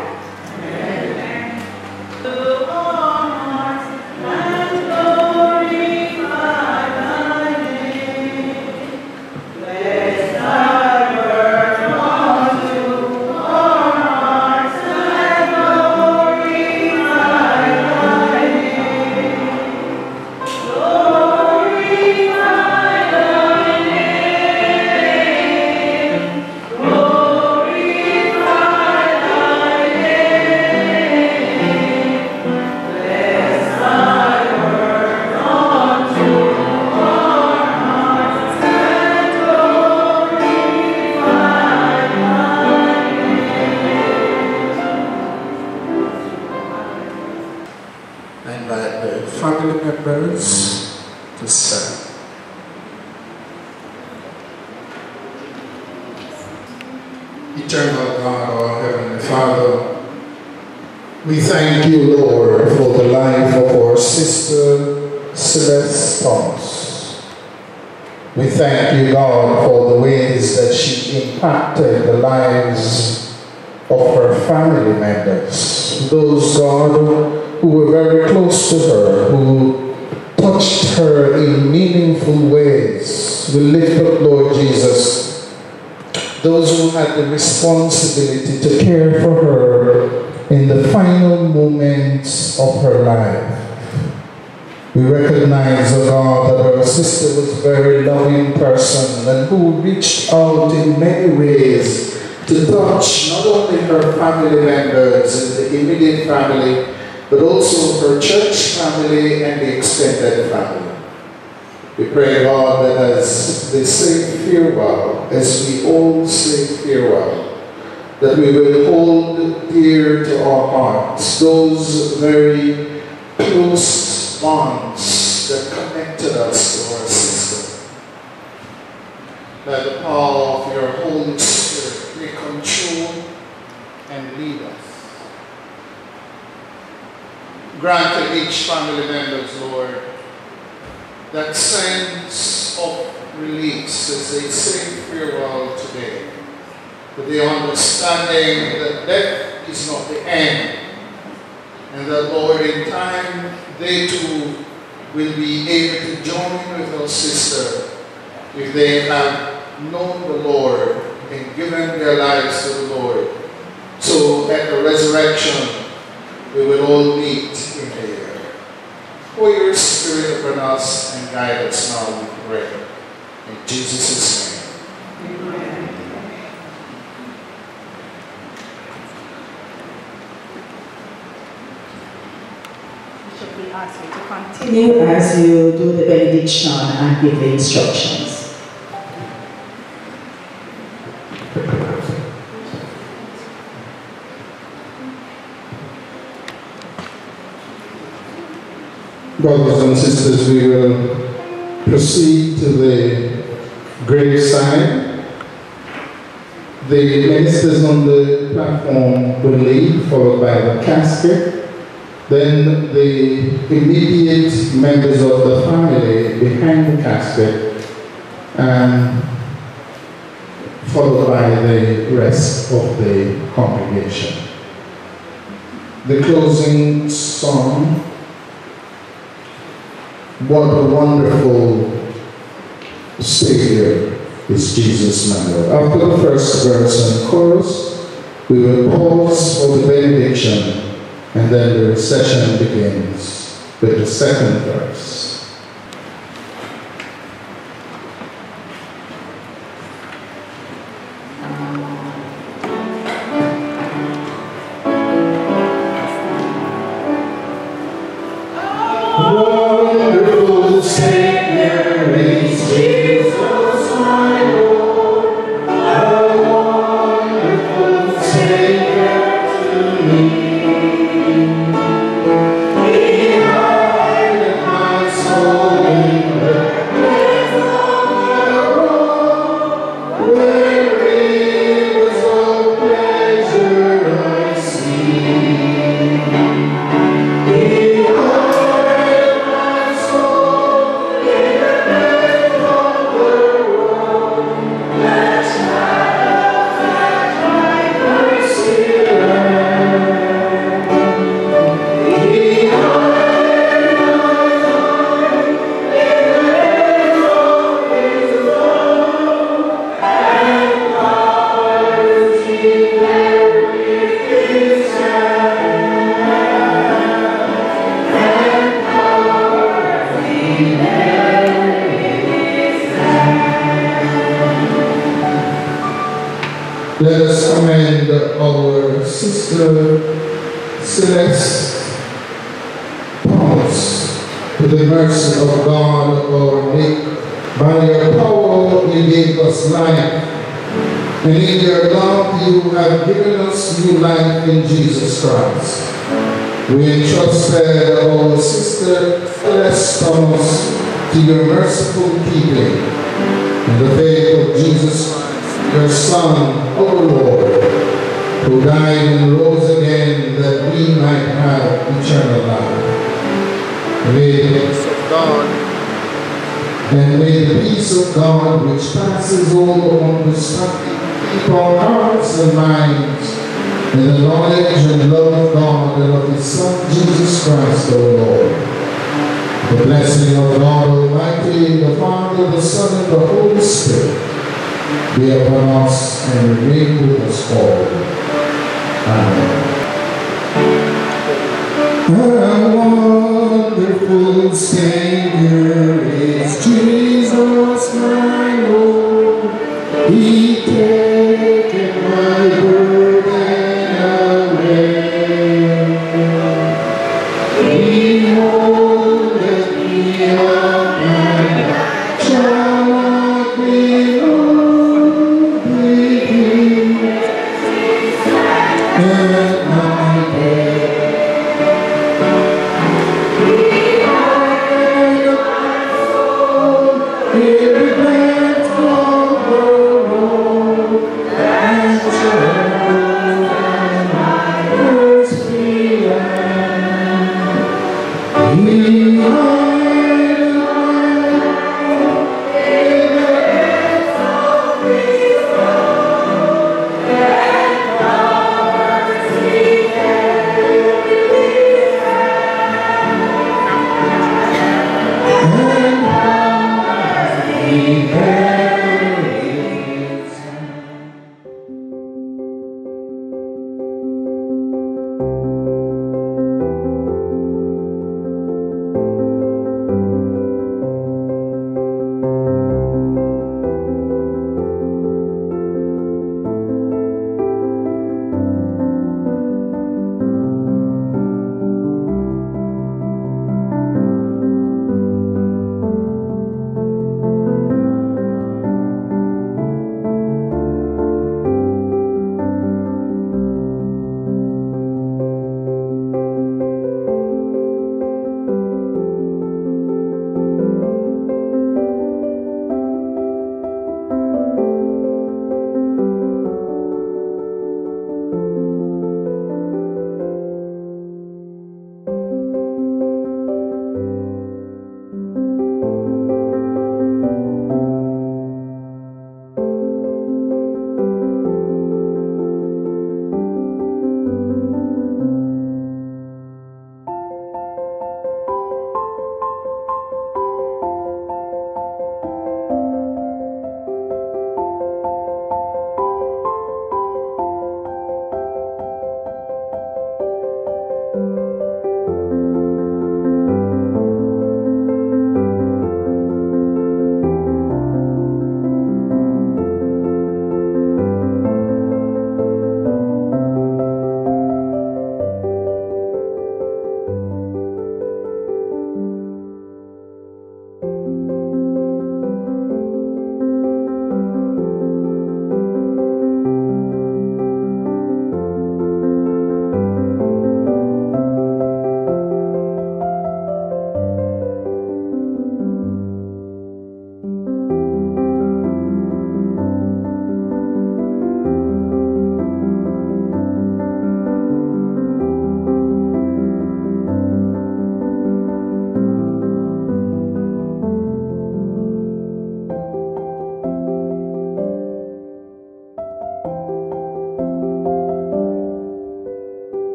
Responsibility to care for her in the final moments of her life. We recognize, oh God, that our sister was a very loving person and who reached out in many ways to touch not only her family members and the immediate family, but also her church family and the extended family. We pray, God, that as they say farewell, as we all say farewell, that we will hold dear to our hearts those very close bonds that connected us to our sister. That the power of your Holy Spirit may control and lead us. Grant to each family members, Lord, that sense of release as they say farewell today. With the understanding that death is not the end, and that, Lord, in time they too will be able to join with our sister if they have known the Lord and given their lives to the Lord. So at the resurrection, we will all meet in air. Pour your spirit upon us and guide us now, we pray. In Jesus' name. Bishop, we ask you to continue as you do the benediction and give the instructions. Brothers and sisters, we will proceed to the grave graveside. The ministers on the platform will lead, followed by the casket. Then the immediate members of the family behind the casket, and followed by the rest of the congregation. The closing song what a wonderful Savior is Jesus now. After the first verse and chorus, we will pause for the benediction and then the session begins with the second verse. Let us commend our sister Celeste Thomas to the mercy of God our Maker. By your power you gave us life, and in your love you have given us new life in Jesus Christ. We entrusted uh, our sister Celeste Thomas to your merciful keeping in the faith of Jesus Christ, your Son, our Lord, who died and rose again that we might have eternal life. May the of God and may the peace of God, which passes all understanding, keep our hearts and minds in the knowledge and love of God and of His Son, Jesus Christ, our Lord. The blessing of God Almighty, the Father, the Son, and the Holy Spirit be upon us and remain with us all. Amen. A wonderful Savior is Jesus my Lord. He taken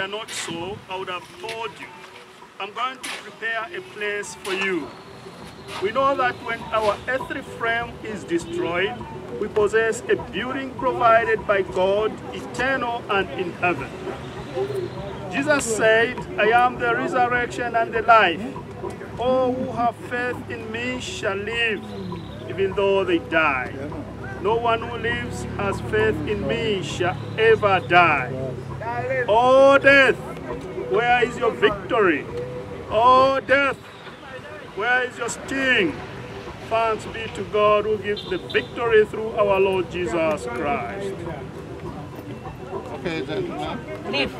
were not so, I would have told you. I'm going to prepare a place for you. We know that when our earthly frame is destroyed, we possess a building provided by God, eternal and in heaven. Jesus said, I am the resurrection and the life. All who have faith in me shall live, even though they die. No one who lives has faith in me shall ever die. Oh death, where is your victory? Oh death, where is your sting? Thanks be to God who gives the victory through our Lord Jesus Christ. Okay, gentlemen. Leave.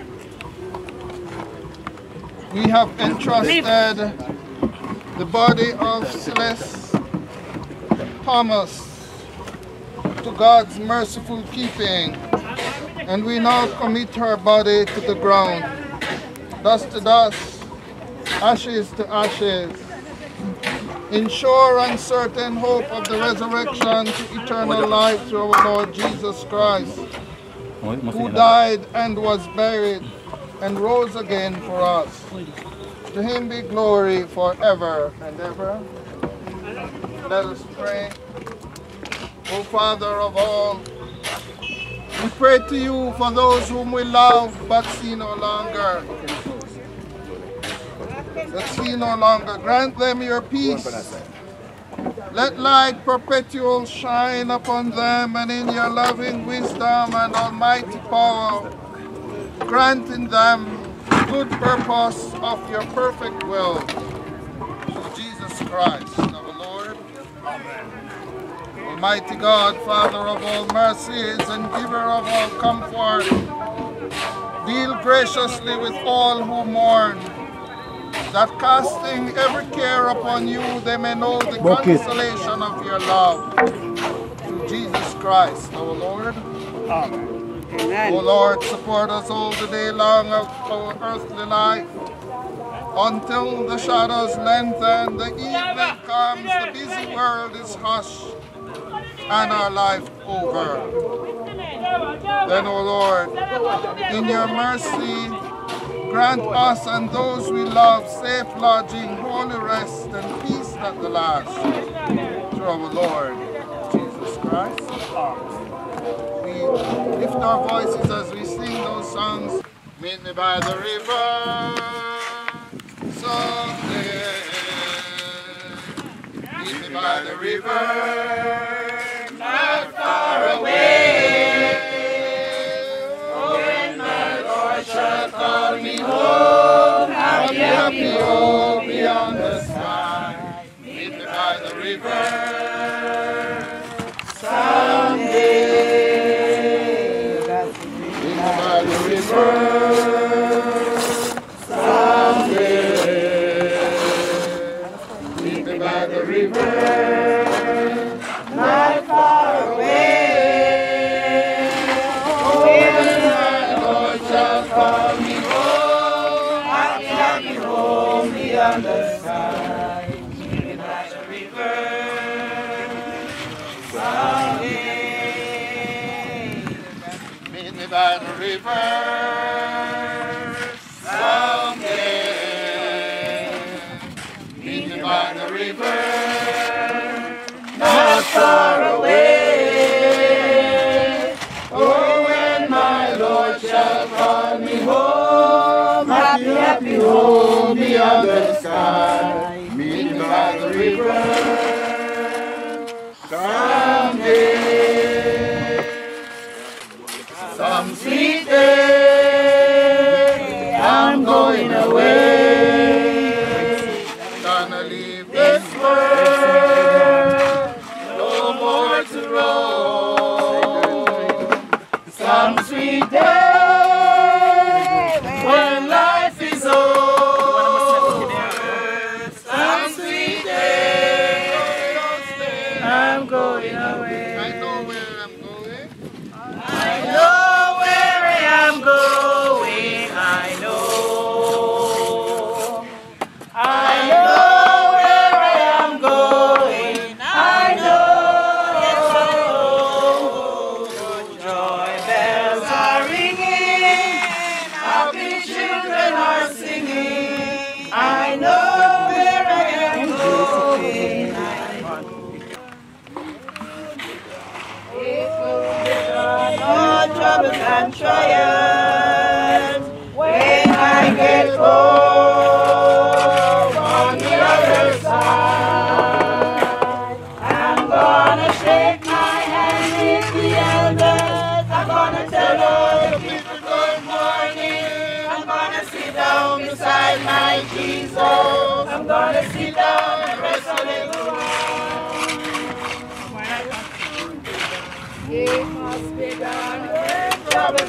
We have entrusted the body of Celeste Thomas to God's merciful keeping, and we now commit her body to the ground, dust to dust, ashes to ashes, in sure and certain hope of the resurrection to eternal life through our Lord Jesus Christ, who died and was buried and rose again for us. To him be glory forever and ever. Let us pray. O Father of all, we pray to you for those whom we love but see no longer. That see no longer. Grant them your peace. Let light perpetual shine upon them and in your loving wisdom and almighty power, granting them good purpose of your perfect will. Through Jesus Christ, our Lord. Amen. Almighty God, Father of all mercies and giver of all comfort, deal graciously with all who mourn, that casting every care upon you, they may know the Bucket. consolation of your love. Through Jesus Christ, our Lord. Amen. O Lord, support us all the day long of our earthly life, until the shadows lengthen, the evening comes, the busy world is hushed, and our life over. Then, O Lord, in your mercy, grant us and those we love safe lodging, holy rest, and peace at the last. Through our Lord Jesus Christ. We lift our voices as we sing those songs. Meet me by the river someday. Meet me by the river, beyond the sky. Meet me by the river river someday. Meet me by the river, not far away. Oh, when my Lord shall call me home, happy, happy home beyond the sky. Meet me by the river someday. Sweet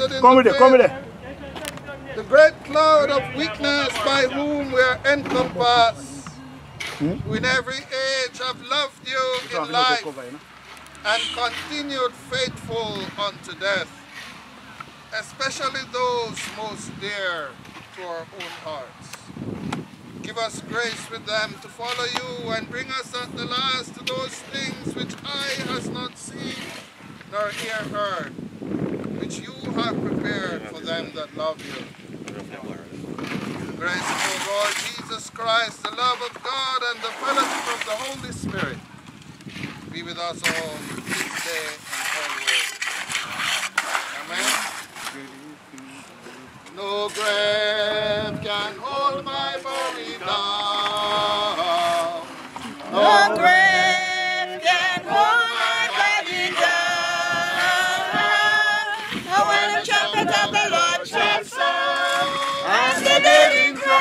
in Come the with it, come with faith. The great cloud of weakness by whom we are encompassed, who in every age have loved you in life and continued faithful unto death, especially those most dear to our own hearts. Give us grace with them to follow you and bring us at the last to those things which eye has not seen nor ear heard, have prepared for them that love you. The grace of our Lord Jesus Christ, the love of God, and the fellowship of the Holy Spirit be with us all this day and always. Amen. No grave can hold my body down.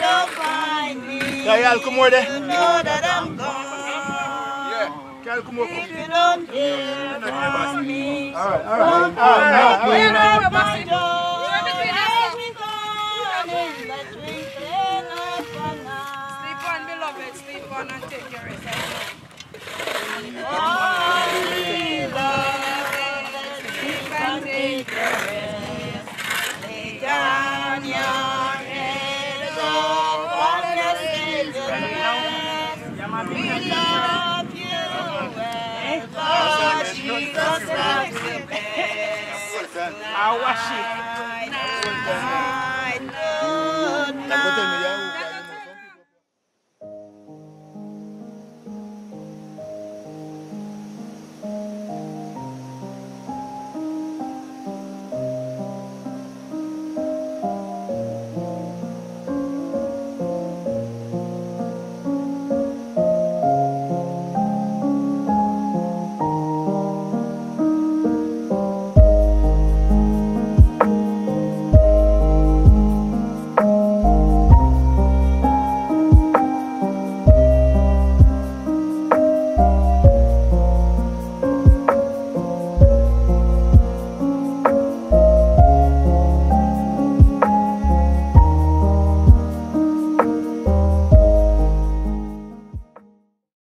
you find me, Kayal, come over there. you know that I'm gone. Over. If you don't hear from me, All right, all right. All right, right. in the twinkling of an eye. Sleep on, beloved. Sleep on and take your rest. Only I wash it.